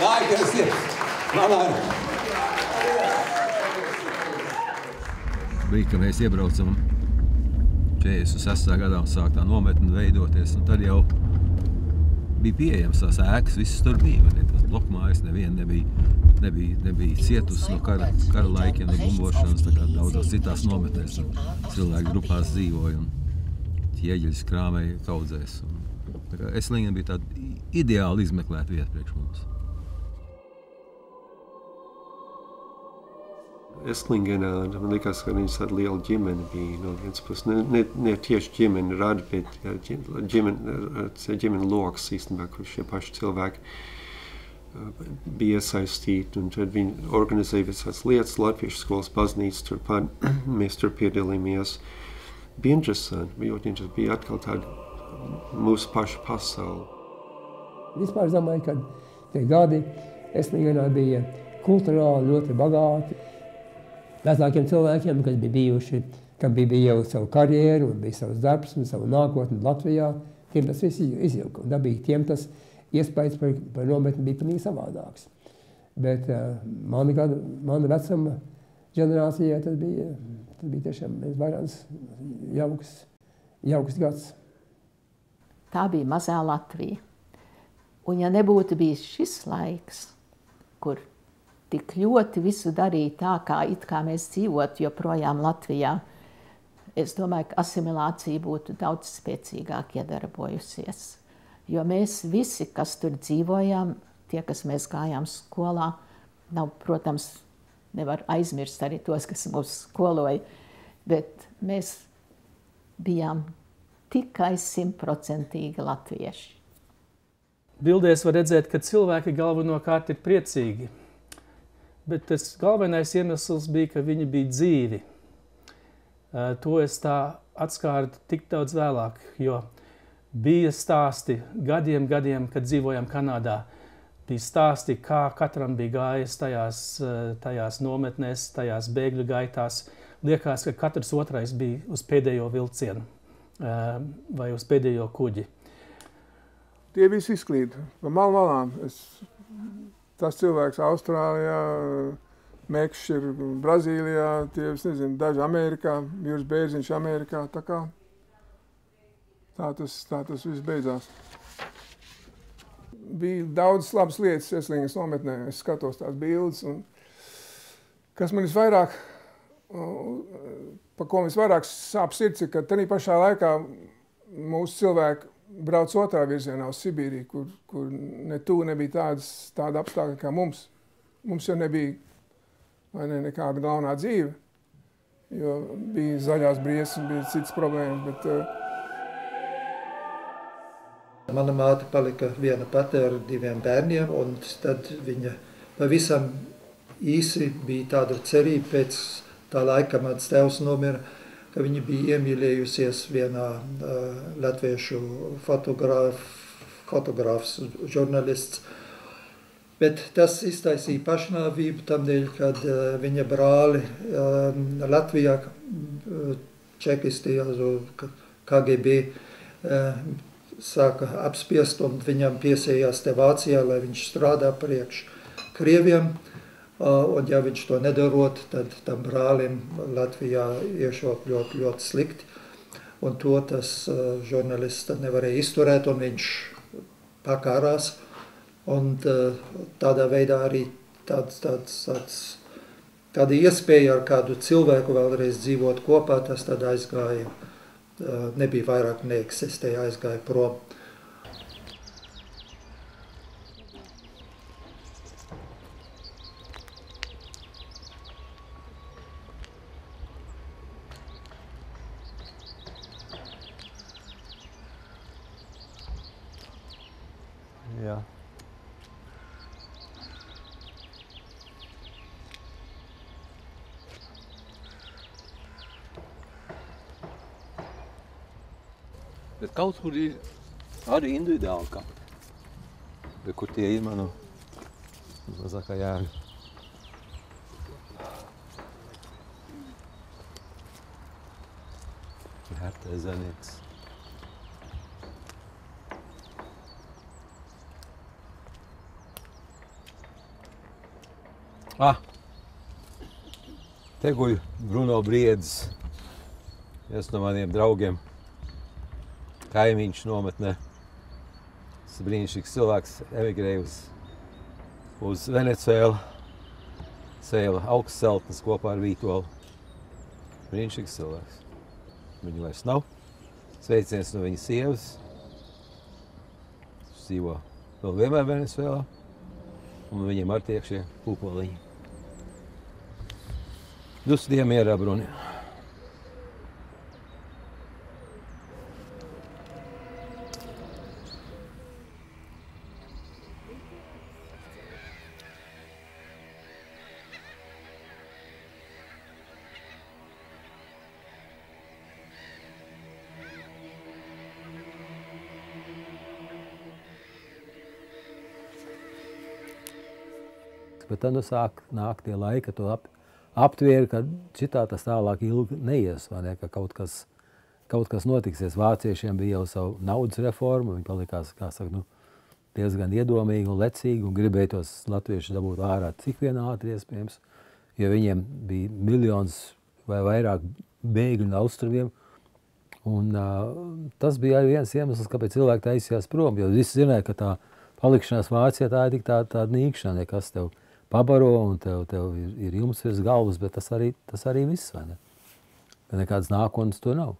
Gāja, kas ir. Man arī. Bija, ka mēs iebraucam 46. gadā un sāk tā nometne veidoties. Un tad jau bija pieejams tās ēkas, visas tur bija. Ne? Tas blokmājas neviena nebija, nebija, nebija cietusi no kara, kara laikiem, no bumbošanas. Tā kā daudzās citās nometnēs cilvēki grupās dzīvoja un ķieģeļus krāmēja kaudzēs. Un, tā kā Eslīna bija tāda ideāli izmeklēta vieta priekš mums. Eslingenā. Man liekas, ka viņas tāda liela ģimene bija. No vienas puses, ne, ne, ne tieši ģimene rada, bet jā, ģimene, ģimene loks īstenībā, kur šie paši cilvēki bija iesaistīti. Un tad viņi organizēja visādas lietas, Latviešu skolas baznīcas turpat. Mēs tur piedalījāmies. Bija interesanti, bija ļoti interesanti. Bija atkal tāda mūsu paša pasaule. Vispār es domāju, ka tie gadi Eslingenā bija kultūrāli ļoti bagāti. Vecākiem cilvēkiem, kas bija bijuši, kam bija, bija jau savu karjeru, un bija savs darbs un savu nākotni Latvijā, tiem tas viss izjūka. Un dabīgi tiem tas iespējas par, par nometni bija pilnīgi savādāks. Bet uh, mani, gada, mani vecuma ģenerācijai tas bija, tas bija tiešām vairāks jauks, jauks gads. Tā bija mazā Latvija. Un ja nebūtu bijis šis laiks, kur tik ļoti visu darīja tā, kā, kā mēs dzīvotu joprojām Latvijā, es domāju, ka asimilācija būtu daudz spēcīgāk iedarbojusies. Jo mēs visi, kas tur dzīvojām, tie, kas mēs gājām skolā, nav, protams, nevar aizmirst arī tos, kas mūs skoloja, bet mēs bijām tikai simtprocentīgi latvieši. Bildēs var redzēt, ka cilvēki galvenokārt ir priecīgi. Bet tas galvenais iemesls bija, ka viņi bija dzīvi. To es tā atskāru tik daudz vēlāk, jo bija stāsti gadiem, gadiem, kad dzīvojām Kanādā. Bija stāsti, kā katram bija gājis tajās, tajās nometnēs, tajās bēgļu gaitās. Liekas, ka katrs otrais bija uz pēdējo vilcienu vai uz pēdējo kuģi. Tie visi izklīd pa malu malām. Es, tas cilvēks Austrālijā, Mekšs ir Brazīlijā, tie, es nezinu, daži Amerikā, Jūras Bērziņš Amerikā. Tā, kā, tā, tas, tā tas viss beidzās. Bija daudz labas lietas Eslingas nometnē. Es skatos tās bildes, un kas man visvairāk, pa ko visvairāk sāp sirds, ir, ka tajā pašā laikā mūsu cilvēki brauc otrā virzienā uz Sibīriju, kur, kur ne tuvu nebija tādas, tāda apstākļa kā mums. Mums jau nebija ne, nekāda galvenā dzīve, jo bija zaļās briesmas, bija citas problēmas. Bet, uh, Mana māte palika viena pati ar diviem bērniem, un tad viņa pavisam īsi bija tāda cerība pēc tā laika, kad mans tēvs nomira, ka viņa bija iemīlējusies vienā uh, latviešu fotogrāf, fotogrāfs, žurnālists. Bet tas iztaisīja pašnāvību tam dēļ, kad uh, viņa brāli uh, Latvijā uh, čekisti, KGB, uh, sāka apspiest un viņam piesējās te Vācijā, lai viņš strādā priekš Krieviem. Uh, Un ja viņš to nedarot, tad tam brālim Latvijā iešot ļoti, ļoti slikti. Un to tas žurnālists nevarēja izturēt, un viņš pakārās. Un tādā veidā arī tāds, tāds, tāds, tāda iespēja ar kādu cilvēku vēlreiz dzīvot kopā, tas tad aizgāja, nebija vairāk neeksistēja, aizgāja prom. Jā. Bet kaut kur ir arī individuāli kapti. Bet kur tie ir manu mazākā jēga? Hertē Zanieks. Ah, te guļ Bruno Briedis, viens no maniem draugiem, kaimiņš nometnē. Tas brīnišķīgs cilvēks emigrēja uz, uz Venecuēlu, cēla augsts celtnes kopā ar Vītolu. Brīnišķīgs cilvēks. Viņu vairs nav. Sveiciens no viņa sievas. Viņš dzīvo vēl vienmēr Venecuēlā. Un viņiem ar tiek šie pūpoliņi. Dus die mierā, Bruni. Bet tad nu sāk nākt tie laiki, kad tu ap, aptvieri, ka šitā tas tālāk ilgi neies, vai ne, ka kaut kas, kaut kas notiksies. Vāciešiem bija jau savu naudas reformu, viņi palikās, kā saka, nu, diezgan iedomīgi un lecīgi un gribēja tos latviešus dabūt ārā cik vien ātri iespējams, jo viņiem bija miljons vai vairāk bēgļu no austrumiem. Un, uh, tas bija arī viens iemesls, kāpēc cilvēki taisījās prom, jo visi zināja, ka tā palikšanās Vācijā tā ir tik tā, tāda nīkšana, nekas tev pabaro un tev, tev ir, ir jums virs galvas, bet tas arī, tas arī viss, vai ne? Nekādas nākotnes to nav.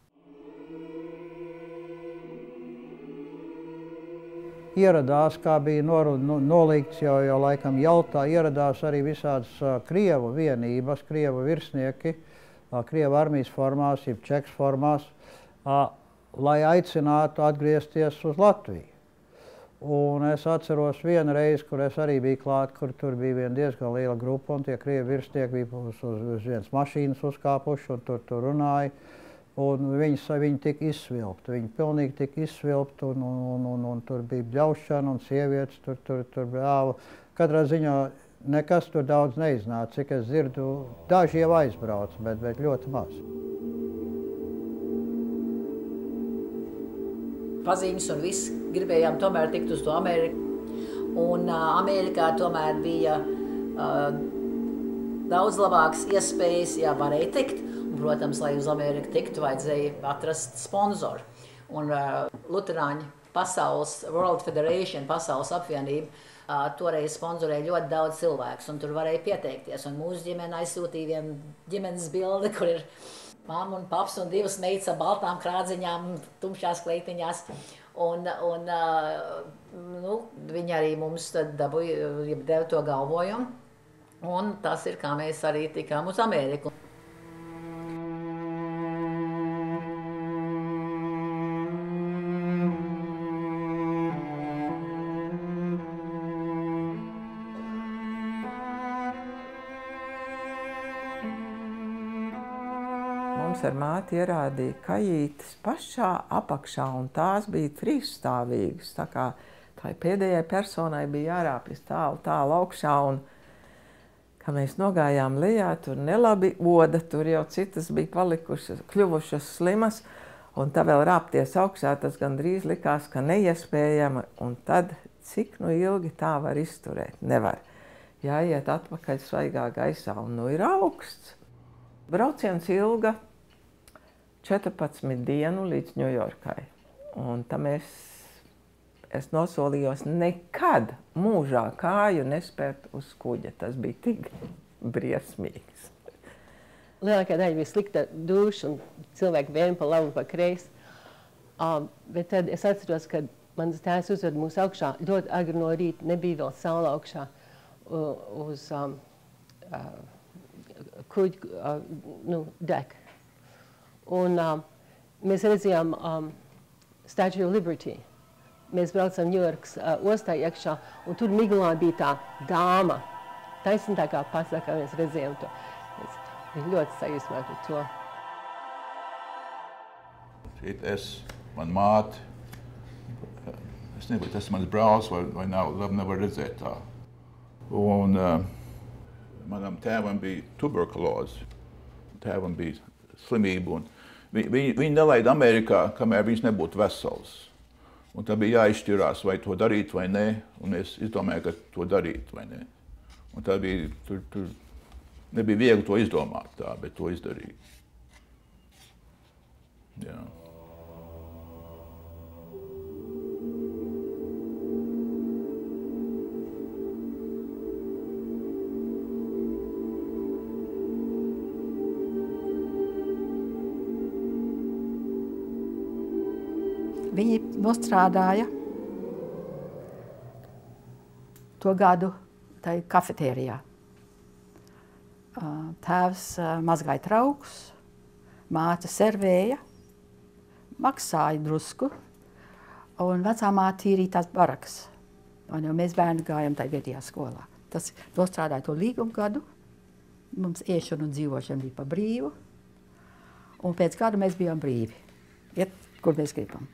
ieradās, kā bija noru, nu, nolīgts jau, jau laikam Jaltā, ieradās arī visādas uh, Krievu vienības, Krievu virsnieki, uh, Krievu armijas formās, jeb čeks formās, uh, lai aicinātu atgriezties uz Latviju. Un es atceros vienu reizi, kur es arī biju klāt, kur tur bija viena diezgan liela grupa, un tie krievi virsnieki bija uz, uz, uz vienas mašīnas uzkāpuši un tur, tur runāja. Un viņi, viņi tika izsvilpti. Viņi pilnīgi tika izsvilpti, un, un, un, un, un tur bija bļaušana, un sievietes tur, tur, tur brāva. Katrā ziņā nekas tur daudz neiznāca. Cik es dzirdu, daži jau aizbrauca, bet, bet ļoti maz. Pazīmes un viss gribējām tomēr tikt uz to Ameriku. Un uh, Amerikā tomēr bija uh, daudz labākas iespējas, ja varēja tikt. Un, protams, lai uz Ameriku tiktu, vajadzēja atrast sponsoru. Un uh, Lutāņu pasaules World Federation, pasaules apvienība, uh, toreiz sponsorēja ļoti daudz cilvēku, un tur varēja pieteikties. Un mūsu ģimene aizsūtīja vienu ģimenes bildi, kur ir mamma un paps un divas meitas ar baltām krādziņām, tumšās kleitiņās. Un, un, nu, viņi arī mums dabūja, deva to galvojumu. Un tas ir, kā mēs arī tikām uz Ameriku. Mums ar māti ierādīja kajītes pašā apakšā, un tās bija trīsstāvīgas. Tā kā tai pēdējai personai bija jārāpjas tālu, tālu augšā, un kā mēs nogājām lejā, tur nelabi oda, tur jau citas bija palikušas, kļuvušas slimas, un tā vēl rāpties augšā, tas gandrīz likās, ka neiespējama, un tad cik nu ilgi tā var izturēt? Nevar. Jāiet atpakaļ svaigā gaisā, un nu ir augsts. Brauciens ilga 14 dienu līdz Ņujorkai. Un tam es, es nosolījos nekad mūžā kāju nespērt uz kuģa. Tas bija tik briesmīgs. Lielākā daļa bija slikta duša un cilvēki vienu pa labu un pa kreisi. Um, bet tad es atceros, kad mans tēvs uzved mūs augšā ļoti agri no rīta, nebija vēl saula augšā uz um, uh, kuģu uh, nu, deka. Un um, mēs redzējām um, Statue of Liberty. Mēs braucam Ņujorkas uh, ostā iekšā, un tur miglā bija tā dāma. Taisn tā kā pasaka, mēs redzējām to. Es biju ļoti sajūsmā par to. Šeit es, man māte, es vai tas mans brālis vai, vai nav, labi nevar redzēt tā. Un uh, manam tēvam bija tuberkuloze. Tēvam bija slimību. Viņi, viņi, viņi nelaida Amerikā, kamēr viņš nebūtu vesels. Un tad bija jāizšķirās, vai to darīt vai nē. Un es izdomāju, ka to darīt vai nē. Un tā bija, tur, tur nebija viegli to izdomāt tā, bet to izdarīju. Jā. Viņi nostrādāja to gadu tajā kafetērijā. Tēvs mazgāja traukus, māte servēja, maksāja drusku, un vecā māte tīrīja tās barakas. Un jau mēs bērni gājām tajā vietējā skolā. Tas nostrādāja to līgumu gadu. Mums ēšana un dzīvošana bija pa brīvu. Un pēc gada mēs bijām brīvi. Iet, kur mēs gribam.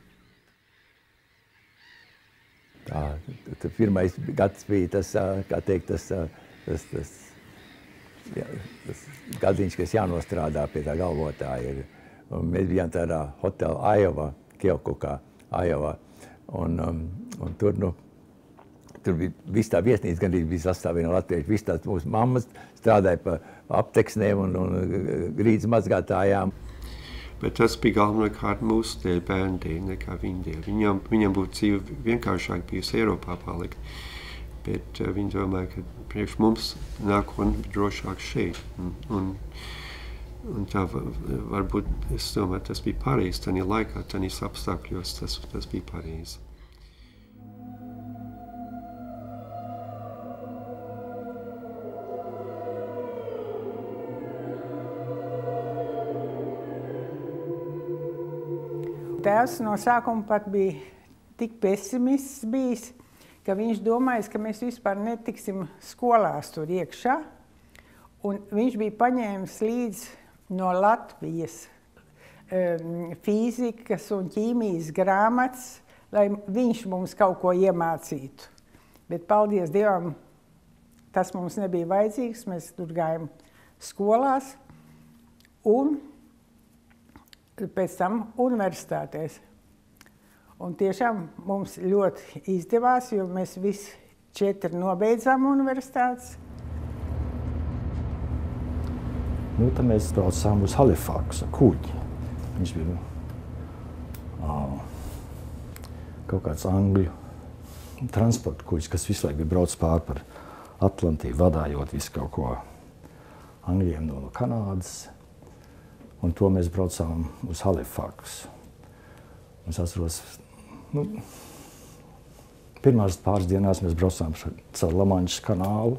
Tā, pirmais gads bija tas, kā teikt, tas, tas, tas, jā, tas gadiņš, kas jānostrādā pie tā galvotāja. Un mēs bijām tādā hotelā Aiova, Kielkukā, Aiova. Un, um, un tur, nu, tur bija viss tā viesnīca, gan bija sastāvīja no latviešu. Viss tās mūsu mammas strādāja pa apteksnēm un, un grīdas mazgātājām. Bet tas bija galvenokārt mūsu dēļ, bērnu dēļ, nekā viņa dēļ. Viņam, viņam būtu dzīve vienkāršāk bijusi Eiropā palikt. Bet uh, viņi domāja, ka priekš mums nākotnē drošāk šeit. Un, un, un tā varbūt, es domāju, tas bija pareizi. Tajā laikā, tajos apstākļos tas, tas bija pareizi. Tēvs no sākuma pat bija tik pesimists bijis, ka viņš domājis, ka mēs vispār netiksim skolās tur iekšā. Un viņš bija paņēmis līdzi no Latvijas um, fizikas un ķīmijas grāmatas, lai viņš mums kaut ko iemācītu. Bet, paldies Dievam, tas mums nebija vajadzīgs. Mēs tur gājām skolās. Un pēc tam universitātēs. Un tiešām mums ļoti izdevās, jo mēs visi četri nobeidzām universitātes. Nu, tad mēs braucām uz Halifaxu kuģi. Viņš bija uh, kaut kāds angļu transporta kuģis, kas visu laiku bija braucis pāri par Atlantiju, vadājot visu kaut ko angļiem no Kanādas. Un to mēs braucām uz Halifax. Es atceros, nu, pirmās pāris dienās mēs braucām caur Lamančas kanālu.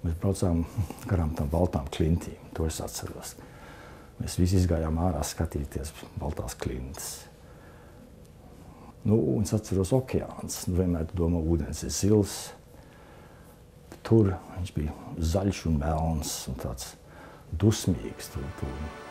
Mēs braucām garām tam baltām klintīm. To es atceros. Mēs visi gājām ārā skatīties baltās klintis. Nu, un es atceros okeāns. Nu, vienmēr domā, ūdens ir zils. Tur viņš bija zaļš un melns un tāds dusmīgs. Tur, tur.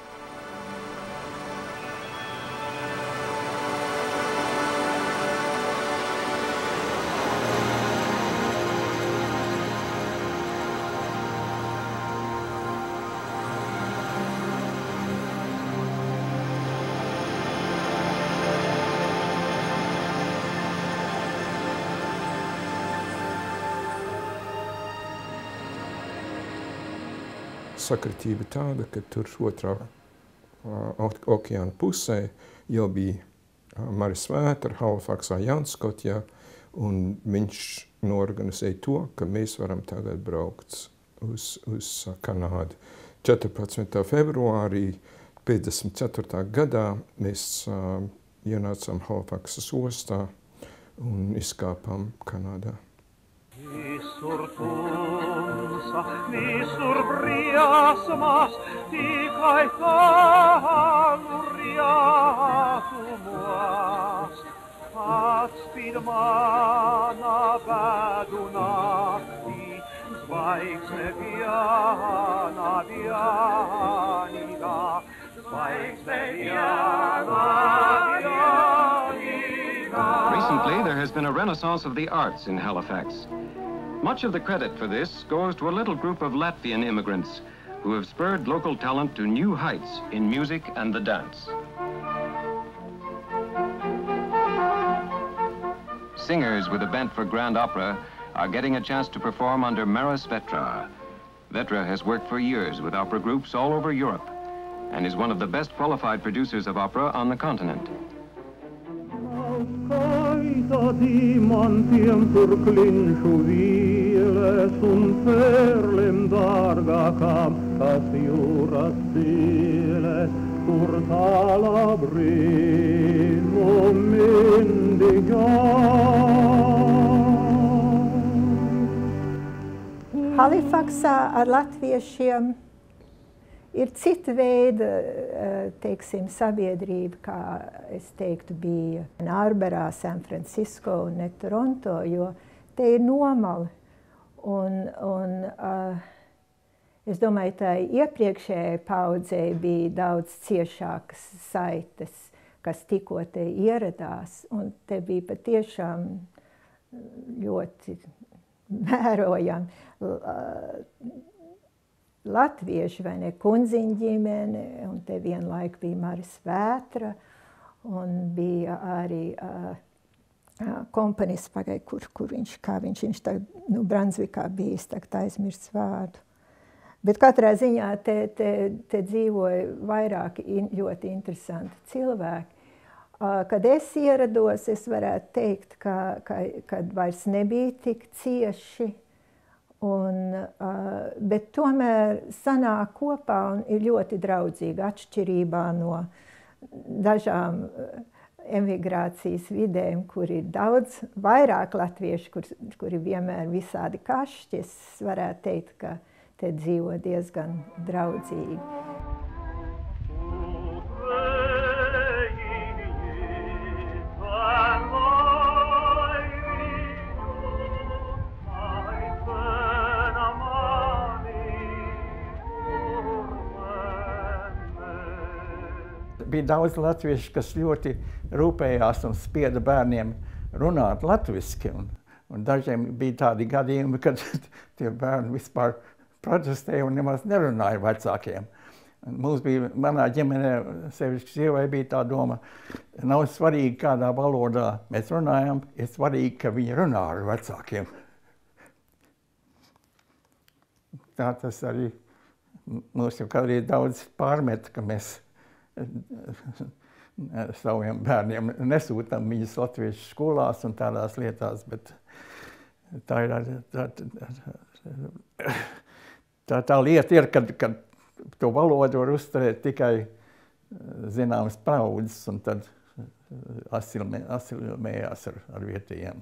Sakritība tāda, ka tur otrā okeāna pusē jau bija Maris Vētra, Halifaksā Janskotjā, un viņš norganizēja to, ka mēs varam tagad braukt uz, uz Kanādu. 14. februārī 54. gadā mēs uh, ienācām Halifaksas ostā un izkāpām Kanādā. Visur tunsa, visur briasmas, tikai kalur jātumas. Atspīd mana bēdu naktī, zvaigzne viena vienīgā, zvaigzne viena vienīgā. Recently, there has been a renaissance of the arts in Halifax. Much of the credit for this goes to a little group of Latvian immigrants who have spurred local talent to new heights in music and the dance. Singers with a bent for grand opera are getting a chance to perform under Maris Vetra. Vetra has worked for years with opera groups all over Europe and is one of the best qualified producers of opera on the continent. Vīles un perlem dārgākām, kas jūras sīles, kur tālā brīnu mendigā. Halifaksā ar latviešiem ir cita veida, teiksim, sabiedrība, kā es teiktu, bija Nārberā, San Francisco un ne Toronto, jo te ir nomali. Un, un, uh, es domāju, tā iepriekšējai paudzei bija daudz ciešākas saites, kas tikko te ieradās. Un te bija patiešām ļoti vērojami latvieši vai ne kundziņa ģimene, un te vienlaik bija Maris Vētra, un bija arī uh, kompanists, pagai, kur, kur viņš, kā viņš, viņš tagad, nu, Bransvikā bijis, tagad aizmirsts vārdu. Bet katrā ziņā te, te, te dzīvoja vairāki in, ļoti interesanti cilvēki. Kad es ierados, es varētu teikt, ka, ka, kad vairs nebija tik cieši, un, bet tomēr sanāk kopā un ir ļoti draudzīgi atšķirībā no dažām emigrācijas vidēm, kur ir daudz vairāk latviešu, kur, kur ir vienmēr visādi kašķi. Es varētu teikt, ka te dzīvo diezgan draudzīgi. Bija daudz latviešu, kas ļoti rūpējās un spieda bērniem runāt latviešu. Un, un dažiem bija tādi gadījumi, kad tie bērni vispār protestēja un nemaz nerunāja vecākiem. Mums bija, manā ģimenē, sevišķi sievai bija tā doma, nav svarīgi, kādā valodā mēs runājam, ir svarīgi, ka viņi runā ar vecākiem. Tā tas arī mums jau kādreiz daudz pārmet, ka mēs saviem bērniem nesūtām viņus latviešu skolās un tādās lietās, bet tā ir tā, tā, tā, tā lieta ir, kad, kad to valodu var uzturēt tikai zināmas paudzes un tad asilmē, asilmējās ar, ar vietējiem.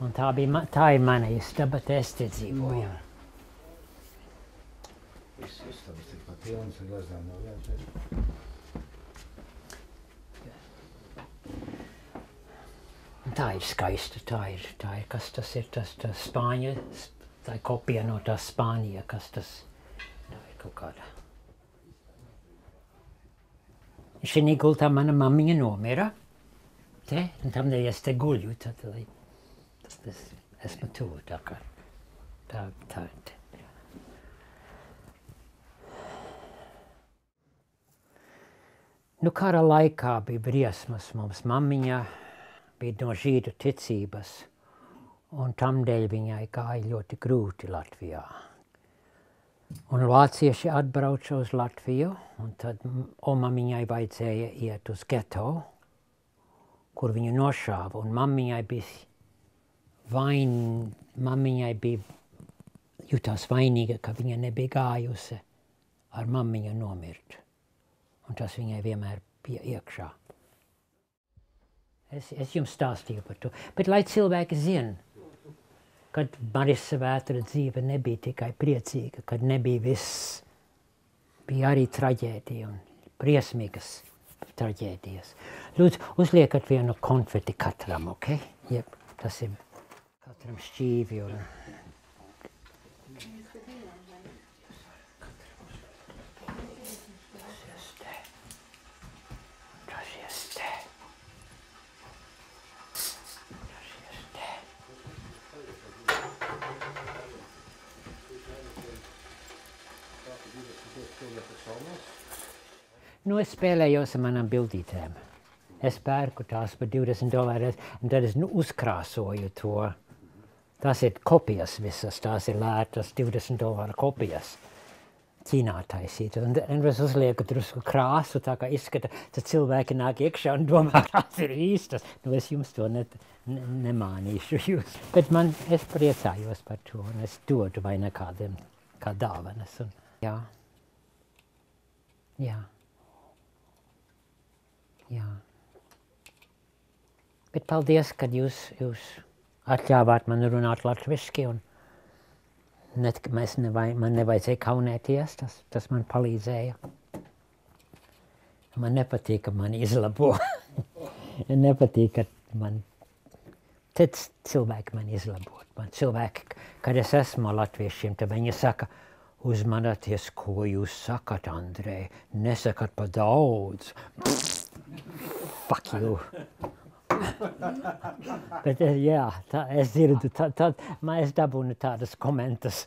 Un tā, bija, tā ir mana istaba, te es te dzīvoju. Viss istabas ir pat pilnas ar glazām no vienas. Tā ir skaista, tā ir, tā ir, kas tas ir, tas, tas Spāņa, tā ir kopija no tā Spānija, kas tas, tā ir kaut kāda. Šī gultā mana mammiņa nomira, te, un tam dēļ es te guļu, tad, lai tas esmu tuvu. Tā kā tā, tā, tā. Nu, kara laikā bija briesmas mums. Mammiņa bija no žīdu ticības, un tam dēļ viņai gāja ļoti grūti Latvijā. Un vācieši atbrauca uz Latviju, un tad omamiņai vajadzēja iet uz geto, kur viņu nošāva, un mammiņai bija vain, mammiņai bija jutās vainīga, ka viņa nebija gājusi ar mammiņu nomirt. Un tas viņai vienmēr bija iekšā. Es, es jums stāstīju par to. Bet lai cilvēki zina, kad Marisa vētra dzīve nebija tikai priecīga, kad nebija viss, bija arī traģēdija un briesmīgas traģēdijas. Lūdzu, uzliekat vienu konfeti katram, ok? Jeb, tas ir šķīvi. Un... Nu, es spēlējos ar manām bildītēm. Es pērku tās par 20 dolāriem, un tad es nu, uzkrāsoju to. Tas ir kopijas visas, tās ir lētas 20 dolāru kopijas. Ķīnā taisīt. Un, un es uzlieku drusku krāsu, tā kā izskata, tad cilvēki nāk iekšā un domā, tās ir īstas. Nu, es jums to ne, ne, nemānīšu jūs. Bet man, es priecājos par to, un es dodu vai nekādiem, kā dāvanas. Un, jā. Jā. Jā. Bet paldies, ka jūs, jūs atļāvāt man runāt latviski. Un net, mēs nevai, man nevajadzēja kaunēties, tas, tas man palīdzēja. Man nepatīk, ka man izlabo. nepatīk, ka man tad cilvēki man izlabot. Man cilvēki, kad es esmu latviešiem, tad viņi saka, uzmanieties, ko jūs sakat, Andrei. Nesakat pa daudz. Fuck you. Bet jā, tā, es dzirdu, tad, tad man es dabūnu tādas komentas.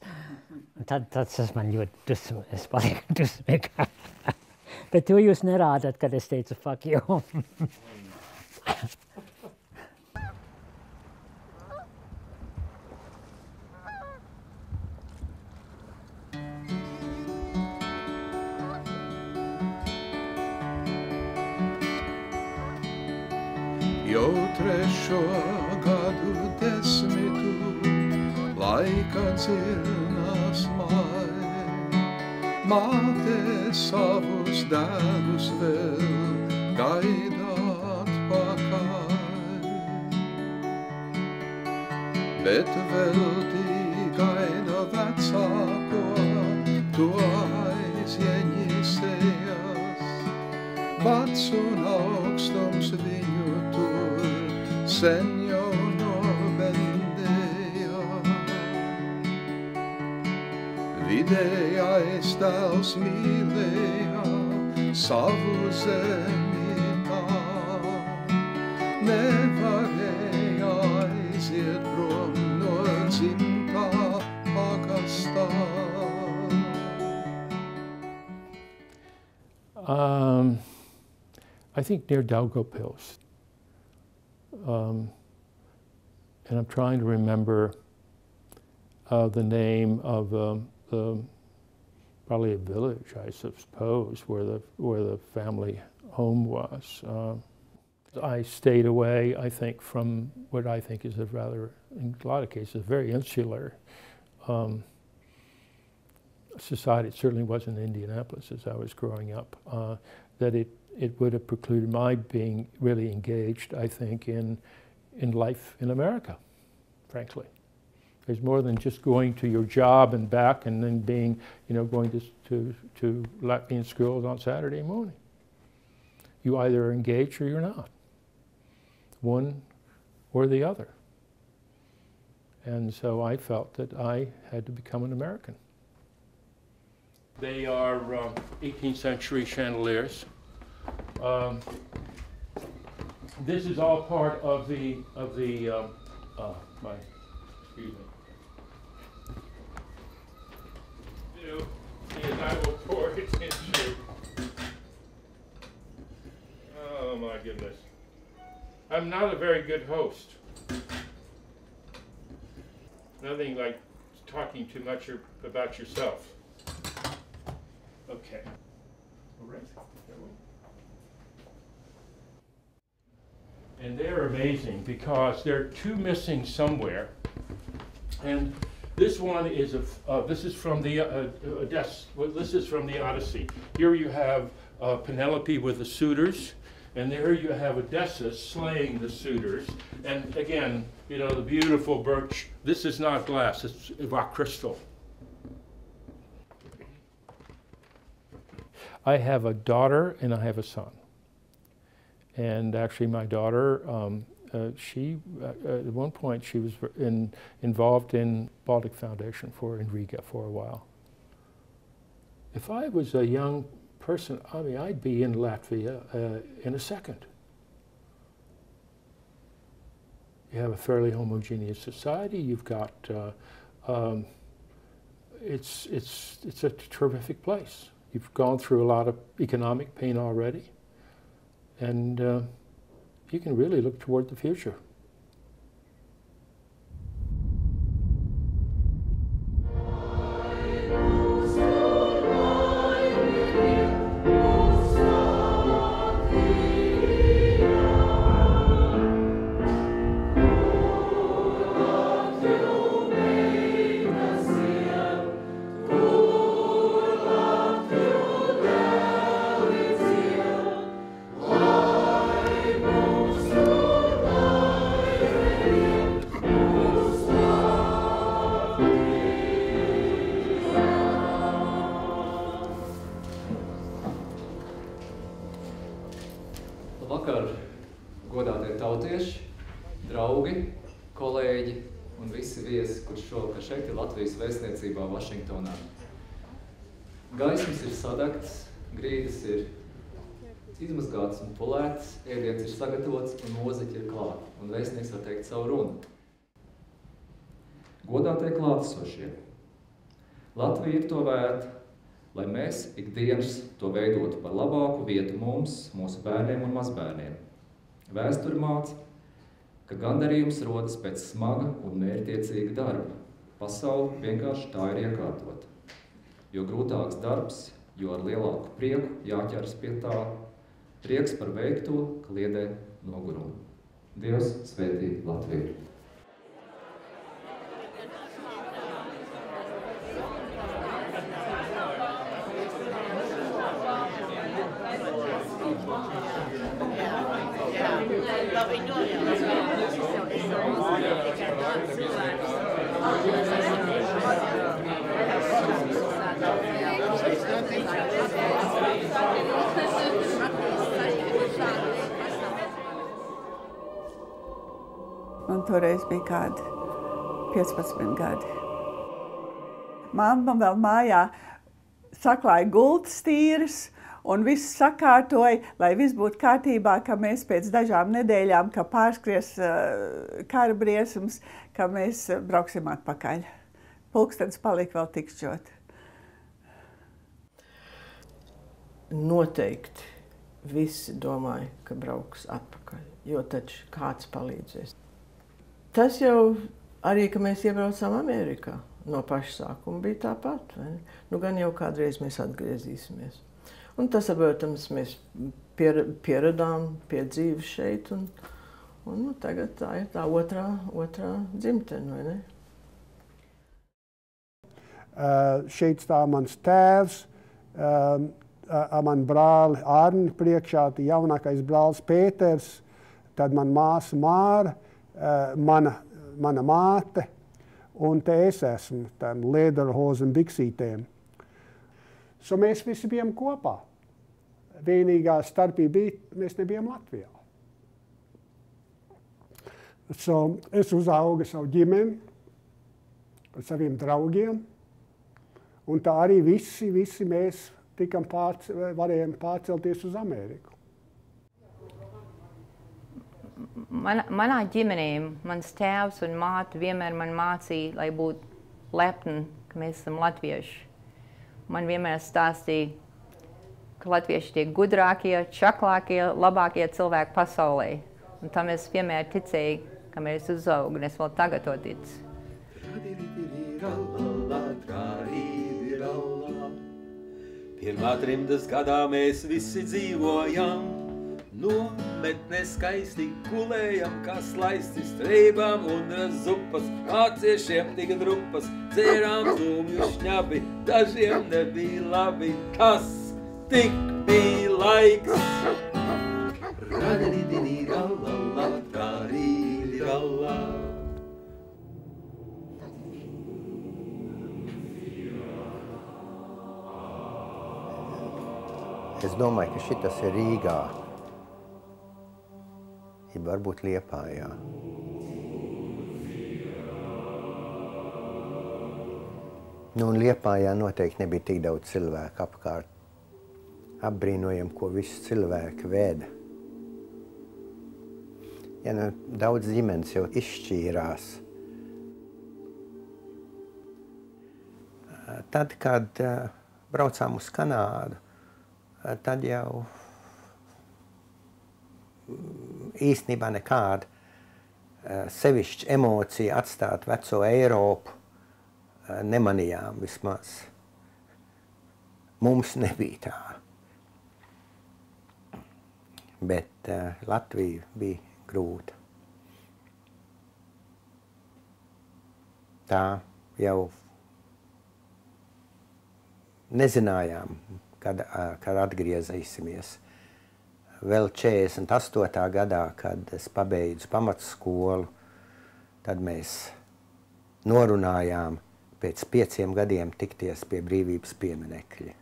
Tad, tad tas man ļoti dusmu, es palieku dusmīgā. Bet to jūs nerādat, kad es teicu fuck you. trešo gadu desmitu laika dzirnās mai. Māte savus dēlus vēl gaida atpakaļ. Bet vēl gaida vecāko, to aizieņisējas. Vats un augstums tur sen jau novendēja. Vidējais tēls mīlēja savu zemi tā, nevarēja aiziet prom no dzimtā pagastā. Um, I think near Daugavpils. Um, and I'm trying to remember uh, the name of um, the probably a village, I suppose, where the where the family home was. Uh, I stayed away, I think, from what I think is a rather, in a lot of cases, very insular um, society. It certainly was in Indianapolis as I was growing up. Uh, that it it would have precluded my being really engaged, I think, in, in life in America, frankly. There's more than just going to your job and back and then being, you know, going to, to, to Latvian schools on Saturday morning. You either are engaged or you're not, one or the other. And so I felt that I had to become an American. They are uh, 18th century chandeliers. Um, this is all part of the of the um, uh, my excuse me. And I will pour it into. Oh my goodness! I'm not a very good host. Nothing like talking too much about yourself. Okay. All right. And they're amazing because there are two missing somewhere. And this one is a, uh, this is from the uh, Odessa, well, this is from the Odyssey. Here you have uh, Penelope with the suitors, and there you have Odysseus slaying the suitors. And again, you know, the beautiful birch. This is not glass, it's rock crystal. I have a daughter and I have a son. And actually, my daughter, um, uh, she uh, at one point she was in, involved in Baltic Foundation for in Riga for a while. If I was a young person, I mean, I'd be in Latvia uh, in a second. You have a fairly homogeneous society. You've got uh, um, it's it's it's a terrific place. You've gone through a lot of economic pain already and uh, you can really look toward the future. Gaismas ir sadegtas, grīdas ir izmazgātas un pulētas, ēdiens ir sagatavots un mūziķi ir klāt, un vēstnieks var teikt savu runu. Godātie klātesošie, Latvija ir to vērta, lai mēs ikdienas to veidotu par labāku vietu mums, mūsu bērniem un mazbērniem. Vēsture māca, ka gandarījums rodas pēc smaga un mērķtiecīga darba. Pasaule vienkārši tā ir iekārtota. Jo grūtāks darbs, jo ar lielāku prieku jāķeras pie tā. Prieks par veikto kliedē nogurumu. Dievs svētī Latviju! Toreiz bija kādi 15 gadi. Mamma vēl mājā saklāja gultas tīras un viss sakārtoja, lai viss būtu kārtībā, ka mēs pēc dažām nedēļām, ka pārskries uh, kara briesums, ka mēs uh, brauksim atpakaļ. Pulkstens palika vēl tikšķot. Noteikti visi domāja, ka brauks atpakaļ, jo taču kāds palīdzēs. Tas jau arī, ka mēs iebraucām Amerikā no paša sākuma, bija tāpat. Nu, gan jau kādreiz mēs atgriezīsimies. Un tas, protams, mēs pier, pieradām pie dzīves šeit, un, un nu, tagad tā ir tā otrā, otrā dzimtene, vai ne? Uh, šeit stāv mans tēvs, um, ar manu brāli Arni priekšā, jaunākais brālis Pēters, tad man māsa Māra, uh, mana, mana māte, un te es esmu tam lederhozen biksītēm. So mēs visi bijām kopā. Vienīgā starpība bija, mēs nebijām Latvijā. So, es uzaugu savu ģimeni, ar saviem draugiem, un tā arī visi, visi mēs tikam pārc, varējām pārcelties uz Ameriku. Man, manā ģimenē mans tēvs un māte vienmēr man mācīja, lai būtu lepni, ka mēs esam latvieši. Man vienmēr stāstīja, ka latvieši tie gudrākie, čaklākie, labākie cilvēki pasaulē. Un tam es vienmēr ticēju, ka mēs uzaugam, un es vēl tagad to ticu. Pirmā trimdas gadā mēs visi dzīvojam, nometnē skaisti gulējam, kā slaisti streibām un zupas, māciešiem tika drupas, dzērām zūmju šņabi, dažiem nebija labi, kas tik bija laiks. Radidini rallala, trārīli rallā. Es domāju, ka šitas ir Rīgā, ja varbūt Liepājā. Nu, un Liepājā noteikti nebija tik daudz cilvēku apkārt. Apbrīnojam, ko visi cilvēki vēda. Ja nu, daudz ģimenes jau izšķīrās. Tad, kad uh, braucām uz Kanādu, tad jau īstenībā nekāda uh, sevišķa emocija atstāt veco Eiropu uh, nemanījām vismaz. Mums nebija tā. Bet uh, Latvija bija grūta. Tā jau nezinājām, kad, kad atgriezīsimies. Vēl 48. gadā, kad es pabeidzu pamatskolu, tad mēs norunājām pēc pieciem gadiem tikties pie brīvības pieminekļa.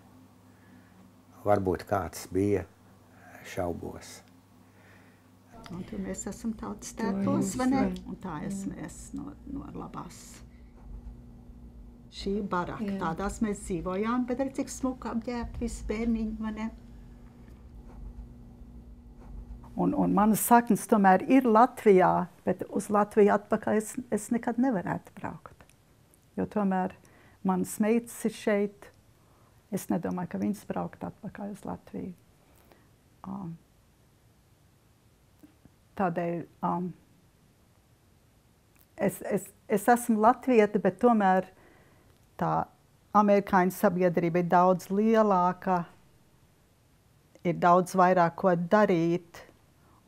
Varbūt kāds bija šaubos. Un tur mēs esam tautas tētos, vai ne? Un tā esmu es no, no labās šī baraka. Jā. Tādās mēs dzīvojām, bet arī cik smuki apģērbti visi bērniņi, vai ne? Un, un manas saknes tomēr ir Latvijā, bet uz Latviju atpakaļ es, es nekad nevarētu braukt. Jo tomēr manas meitas ir šeit. Es nedomāju, ka viņas braukt atpakaļ uz Latviju. Um, tādēļ um, es, es, es esmu latvieta, bet tomēr tā amerikāņu sabiedrība ir daudz lielāka, ir daudz vairāk ko darīt.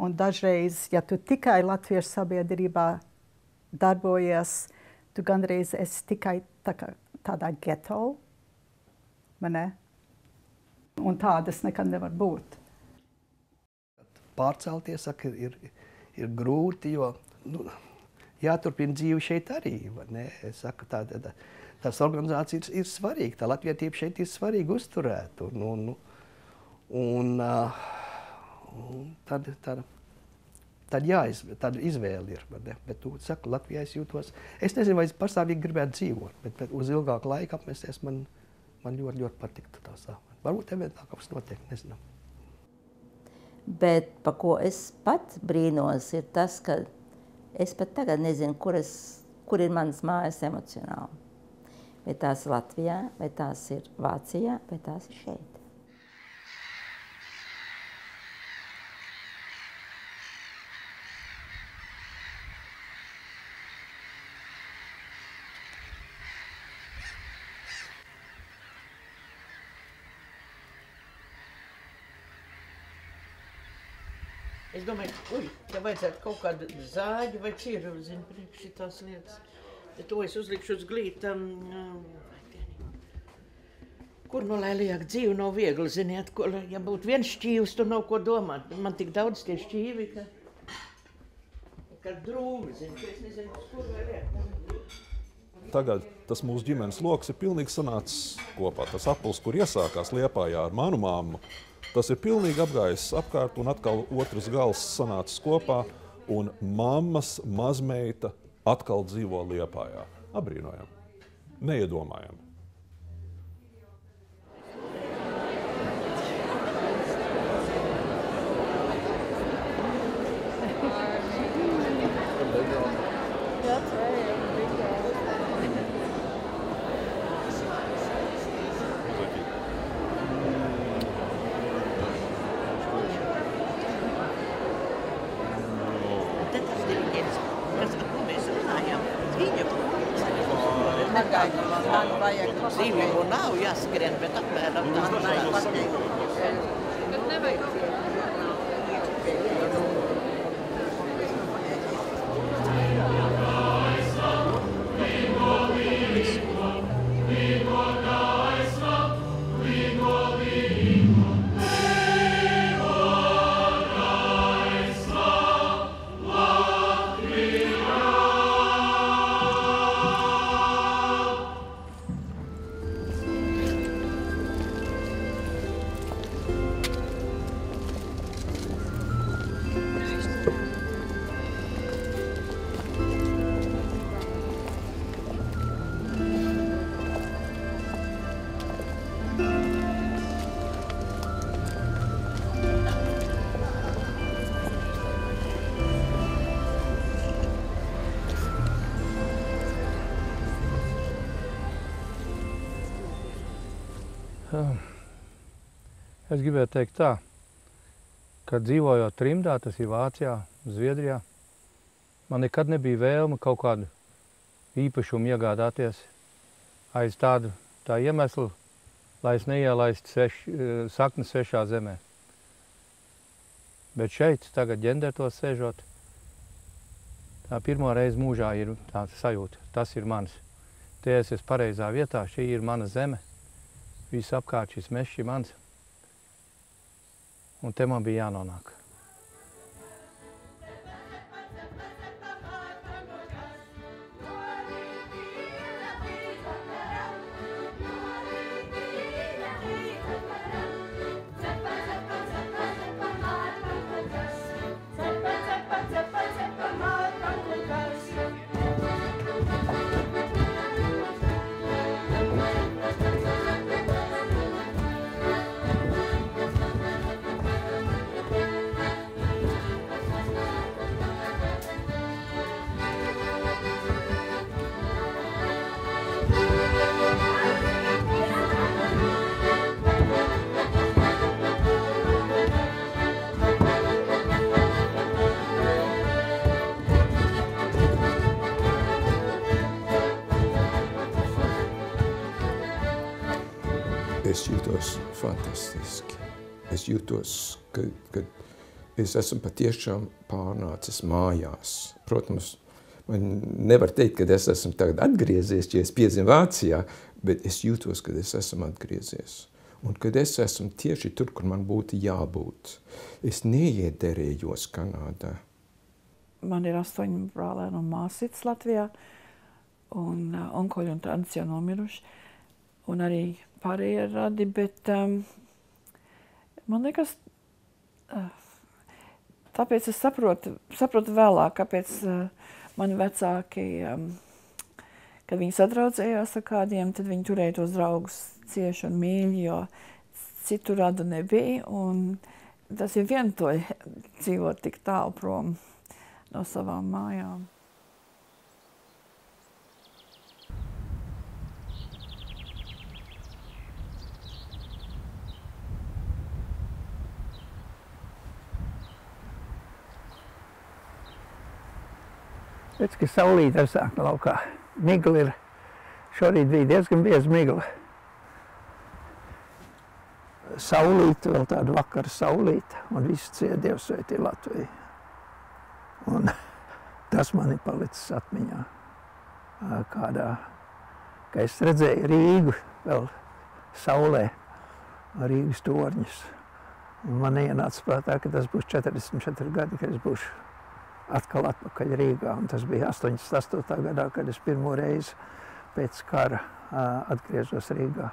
Un dažreiz, ja tu tikai latviešu sabiedrībā darbojies, tu gandrīz esi tikai tā kā, tādā geto. Un tādas nekad nevar būt. Pārcelties saka, ir, ir grūti, jo nu, jāturpina dzīve šeit arī. Es saku, tā, tā, tā tās organizācijas ir, ir svarīga. Tā latvietība šeit ir svarīga uzturēt. Un, un, un, un tad, tad, tad jāizvēl, tāda izvēle ir. Bet tu saki, Latvijā es jūtos, es nezinu, vai es pastāvīgi gribētu dzīvot, bet, bet uz ilgāku laiku apmesties man, man ļoti, ļoti patiktu tā sāpes. Varbūt eventuāli kaut kas notiek, nezinu. Bet par ko es pat brīnos, ir tas, ka es pat tagad nezinu, kur, es, kur ir manas mājas emocionāli. Vai tās ir Latvijā, vai tās ir Vācijā, vai tās ir šeit. Es domāju, ui, ja vajadzētu kaut kādu zāģi vai cieru, zinu, priekš šitās lietas. To es uzlikšu uz glīta. Um, kur nu lai liek dzīve nav viegli, ziniet, ko, ja būtu viens šķīvs, tur nav ko domāt. Man tik daudz tie šķīvi, ka, ka drūmi, zinu, ka es nezinu, kur lai liek. Tagad tas mūsu ģimenes lokus ir pilnīgi sanācis kopā. Tas apels, kur iesākās Liepājā ar manu māmu, tas ir pilnīgi apgājis apkārt un atkal otrs gals sanācis kopā. Un mammas mazmeita atkal dzīvo Liepājā. Abrīnojam, neiedomājam. Dzīvību nav jāskrien, bet apmēram tā vajag pateikt. Bet nevajag kaut ko. Es gribēju teikt tā, ka dzīvojot trimdā, tas ir Vācijā, Zviedrijā. Man nekad nebija vēlme kaut kādu īpašumu iegādāties aiz tādu tā iemeslu, lai es neielaistu sveš, sakni svešā zemē. Bet šeit, tagad ģendertos sēžot, tā pirmo reizi mūžā ir tā sajūta. Tas ir mans. Te es esmu pareizā vietā, šī ir mana zeme. Viss apkārt šis mešs ir mans. у тема бијано онака. Es jūtos fantastiski. Es jūtos, ka, ka es esmu patiešām pārnācis mājās. Protams, man nevar teikt, ka es esmu tagad atgriezies, ja es piedzimu Vācijā, bet es jūtos, ka es esmu atgriezies. Un kad es esmu tieši tur, kur man būtu jābūt. Es neiederējos Kanādā. Man ir astoņi brālēni un māsītes Latvijā, un uh, onkoļi un tantes jau nomiruši, un arī pārējie radi, bet um, man liekas, uh, tāpēc es saprotu, saprotu vēlāk, kāpēc uh, mani vecāki, um, kad viņi sadraudzējās ar kādiem, tad viņi turēja tos draugus cieši un mīļi, jo citu radu nebija, un tas ir vientoļi dzīvot tik tālu prom no savām mājām. Redz, ka saulīte ir sākta laukā. Migla ir, šorīt bija diezgan bieza migla. Saulīte, vēl tāda vakara saulīte, un viss ciet Dievs sveitī Latviju. Un tas man ir palicis atmiņā. Kādā, ka es redzēju Rīgu vēl saulē, Rīgas torņus. Un man ienāca prātā, ka tas būs 44 gadi, kad es būšu atkal atpakaļ Rīgā. Un tas bija 88. gadā, kad es pirmo reizi pēc kara atgriezos Rīgā.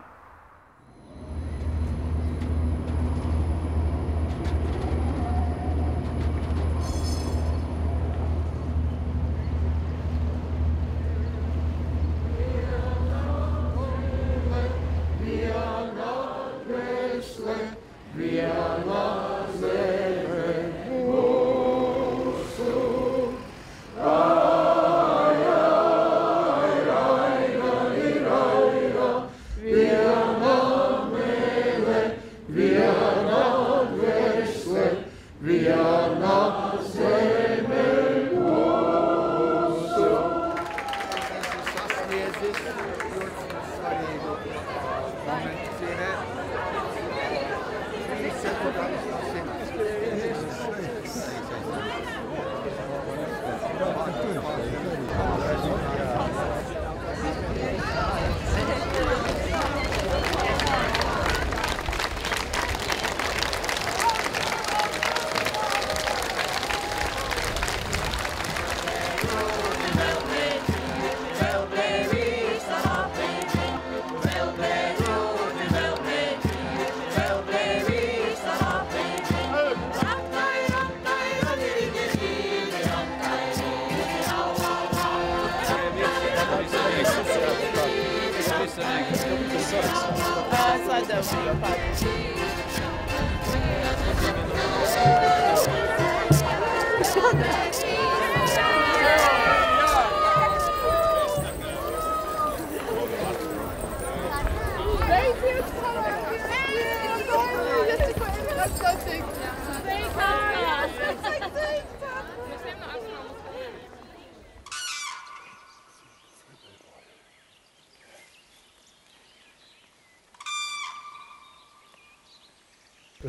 outside the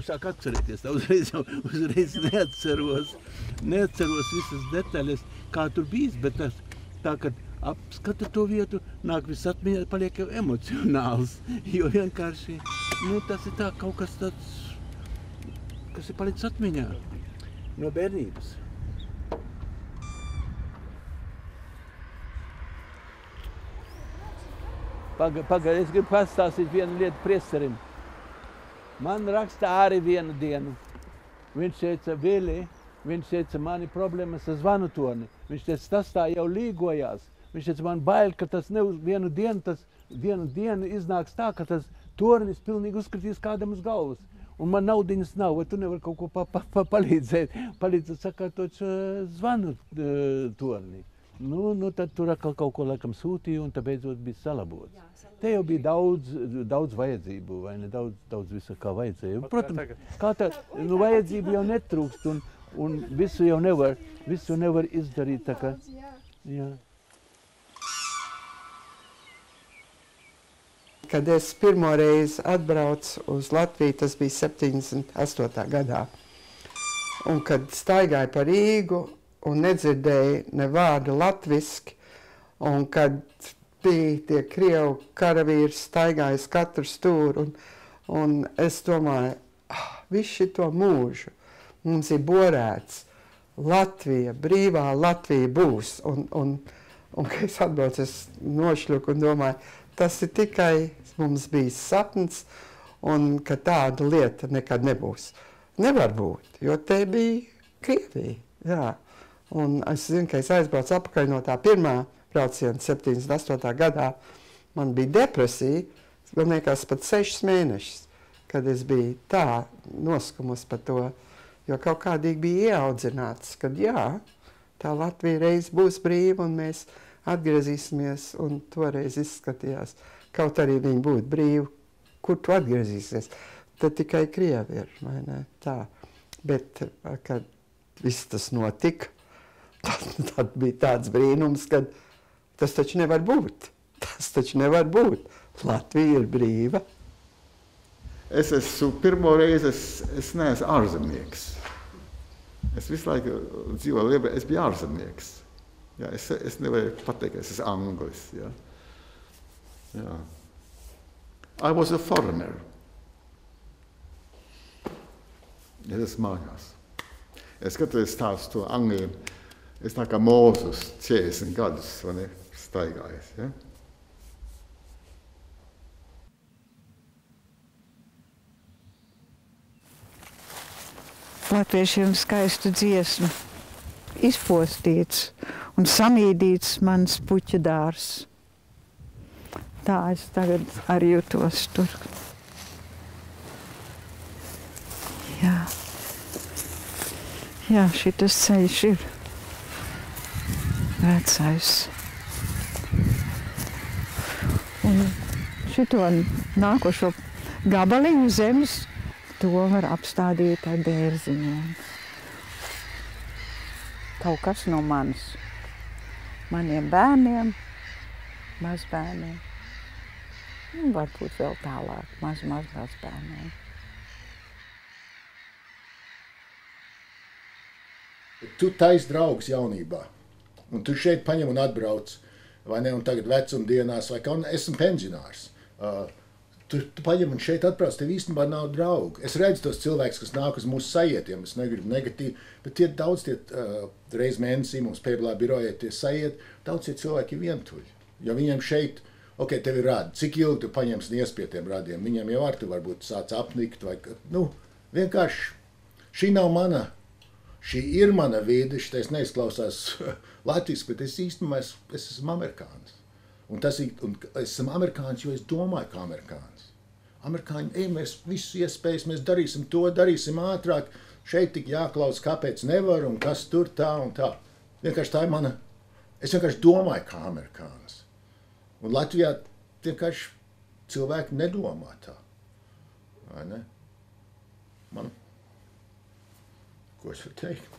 Es sāku atcerēties, tā uzreiz, uzreiz neatceros, neatceros visas detaļas, kā tur bijis, bet tas, tā, kad apskata to vietu, nāk viss atmiņā, paliek jau emocionāls, jo vienkārši, nu, tas ir tā kaut kas tāds, kas ir palicis atmiņā no bērnības. Pagaid, paga, es gribu pastāstīt vienu lietu priesterim. Man raksta arī vienu dienu. Viņš teica, Vili, viņš teica, man ir problēmas ar zvanu toni. Viņš teica, tas tā jau līgojās. Viņš teica, man bail, ka tas ne uz vienu dienu, tas vienu dienu iznāks tā, ka tas tornis pilnīgi uzkritīs kādam uz galvas. Un man naudiņas nav, vai tu nevari kaut ko pa, pa, pa, palīdzēt, palīdzēt sakārtot šo zvanu uh, torni. Nu, nu, tad tur atkal kaut ko laikam sūtīja, un tā beidzot bija salabots. Jā, salabots. Te jau bija daudz, daudz vajadzību, vai ne? Daudz, daudz visa, kā vajadzēja. Protams, kā tā, nu, vajadzību jau netrūkst, un, un visu jau nevar, visu nevar izdarīt. Tā kā, jā. Kad es pirmo reizi atbraucu uz Latviju, tas bija 78. gadā. Un kad staigāju pa Rīgu, un nedzirdēju ne vārdu latviski, un kad bija tie krievu karavīri staigājis katru stūru, un, un es domāju, ah, visu šito mūžu mums ir borēts, Latvija, brīvā Latvija būs, un, un, un kad es atbraucu, es nošļuku un domāju, tas ir tikai mums bijis sapnis, un ka tāda lieta nekad nebūs. Nevar būt, jo te bija Krievija, jā. Un es zinu, ka es aizbraucu atpakaļ no tā pirmā brauciena 78. gadā. Man bija depresija, man liekas, pat sešas mēnešus, kad es biju tā noskumusi par to, jo kaut kādīgi bija ieaudzināts, ka jā, tā Latvija reiz būs brīva un mēs atgriezīsimies, un toreiz izskatījās, kaut arī viņi būtu brīvi, kur tu atgriezīsies. Tad tikai Krievi ir, vai ne? Tā. Bet, kad viss tas notika, Tad, tad bija tāds brīnums, ka tas taču nevar būt. Tas taču nevar būt. Latvija ir brīva. Es esmu pirmo reizi, es, es neesmu ārzemnieks. Es visu laiku dzīvoju Lietuvā, es biju ārzemnieks. Jā, es, es nevaru pateikt, es esmu anglis. Jā. Jā. I was a foreigner. Es esmu mājās. Es skatos tās to angļu Es tā kā Mūzus 40 gadus ne, staigājis. Ja? Latviešiem skaistu dziesmu, izpostīts un samīdīts mans puķu dārs. Tā es tagad arī jūtos tur. Jā, Jā šitas ceļš ir vecais. Un šito nākošo gabaliņu zemes to var apstādīt ar dērziņiem. Kaut kas no manis, maniem bērniem, mazbērniem. Un varbūt vēl tālāk, maz, maz, maz bērniem. Tu taisi draugus jaunībā. Un tu šeit paņem un atbrauc, vai ne, un tagad vecumdienās, vai kā, un esmu pensionārs. Uh, tu, tu paņem un šeit atbrauc, tev īstenībā nav draugu. Es redzu tos cilvēkus, kas nāk uz mūsu sajietiem, es negribu negatīvi, bet tie daudz tie uh, reiz mēnesī mums pēblā birojā tie sajiet, daudz tie cilvēki ir vientuļi. Jo viņiem šeit, ok, tev ir rādi, cik ilgi tu paņemsi nies pie tiem radiem, viņiem jau ar tu varbūt sāc apnikt, vai, nu, vienkārši šī nav mana šī ir mana vide, šitais neizklausās latviešu, bet es īstenībā es, es esmu amerikānis. Un tas ir, un es esmu amerikānis, jo es domāju kā amerikānis. Amerikāņi, ej, mēs visu iespējas, mēs darīsim to, darīsim ātrāk, šeit tik jāklaus, kāpēc nevar un kas tur tā un tā. Vienkārši tā ir mana, es vienkārši domāju kā amerikānis. Un Latvijā vienkārši cilvēki nedomā tā. Vai ne? Ko es varu teikt?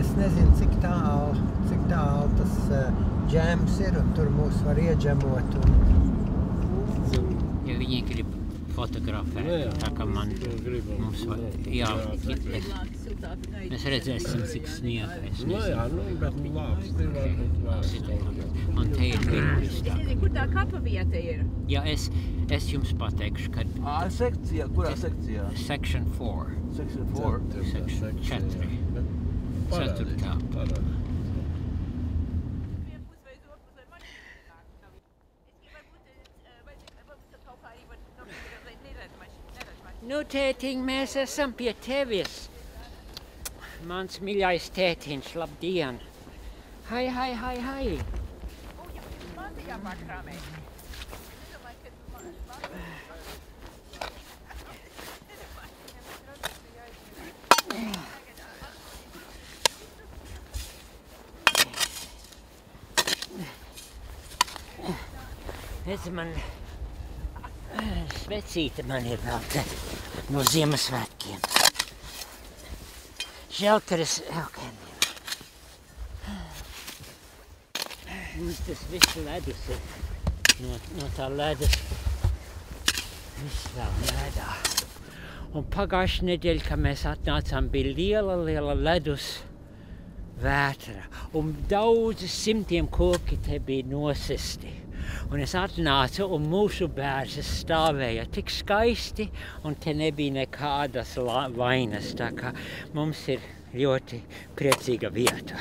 Es nezinu, cik tālu, cik tālu tas uh, džēms ir, un tur mūs var iedžemot. Un... Ja viņiem grib fotografēt. Nu jā, tā kā man gribam. mums va- jā, mēs, mēs redzēsim, cik sniegais. Nu jā, nu, bet labs, vēl. Un te ir pirms tā. Kur tā kapa vieta ir? Jā, es, es jums pateikšu, kad... Ā, sekcijā, kurā sekcijā? Section 4. Section 4. Section 4. Ceturtā. Nu, tētiņ, mēs esam pie tevis. Mans mīļais tētiņš, labdien! Hai, hai, hai, hai! Redz, man svecīte man ir vēl te no Ziemassvētkiem. Žēl, ka es... Okay. Mums tas viss ledus ir no, no tā ledus. Viss vēl ledā. Un pagājušajā nedēļā, kad mēs atnācām, bija liela, liela ledus vētra. Un daudzi simtiem koki te bija nosisti. Un es atnācu, un mūsu bērns stāvēja tik skaisti, un te nebija nekādas vainas. Tā kā mums ir ļoti priecīga vieta.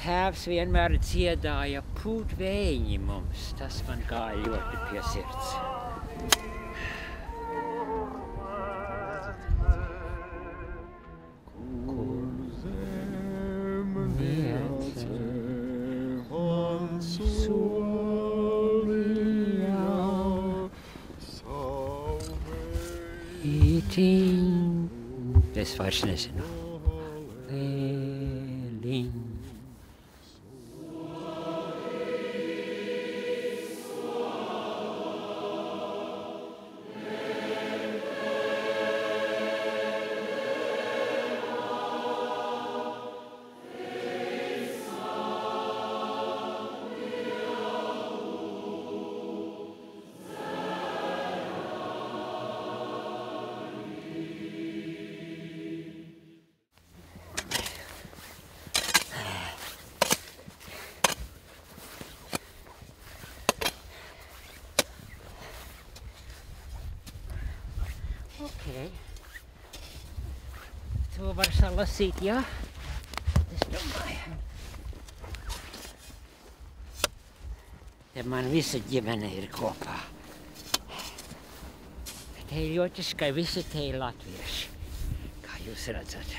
Tēvs vienmēr dziedāja pūt vējiņi mums. Tas man gāja ļoti pie sirds. Ītiņ. Es vairs nezinu. Lieliņ. Okay. To var salasīt, jā? Es domāju. Te man visa ģimene ir kopā. Te ir ļoti skai, visi te ir latvieši, kā jūs redzat.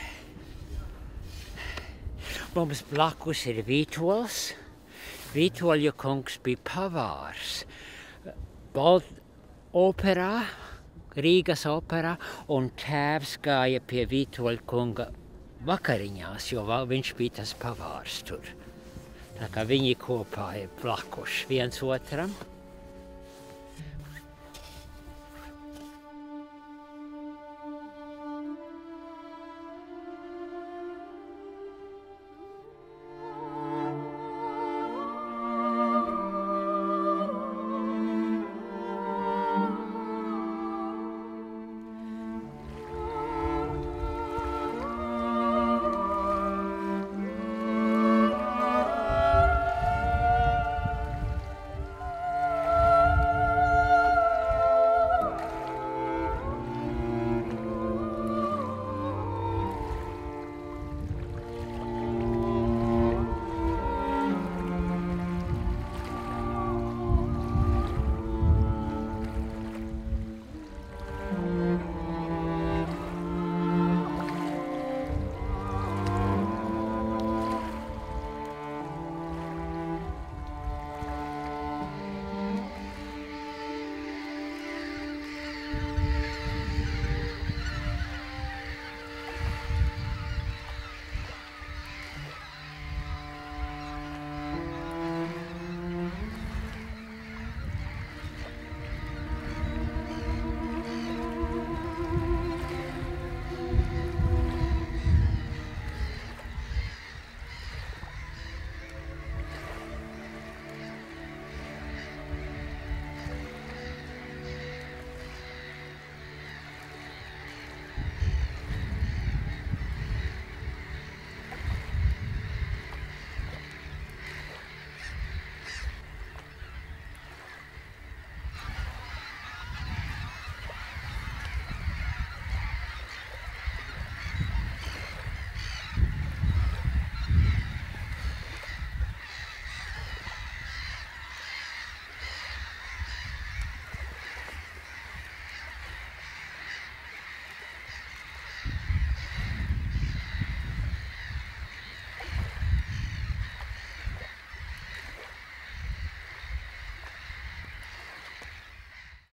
Mums blakus ir Vītols. Vītoļa kungs bija pavārs. Balt operā, Rīgas operā, un tēvs gāja pie Vītoļa kunga vakariņās, jo viņš bija tas pavārs tur. Tā kā viņi kopā ir blakus viens otram.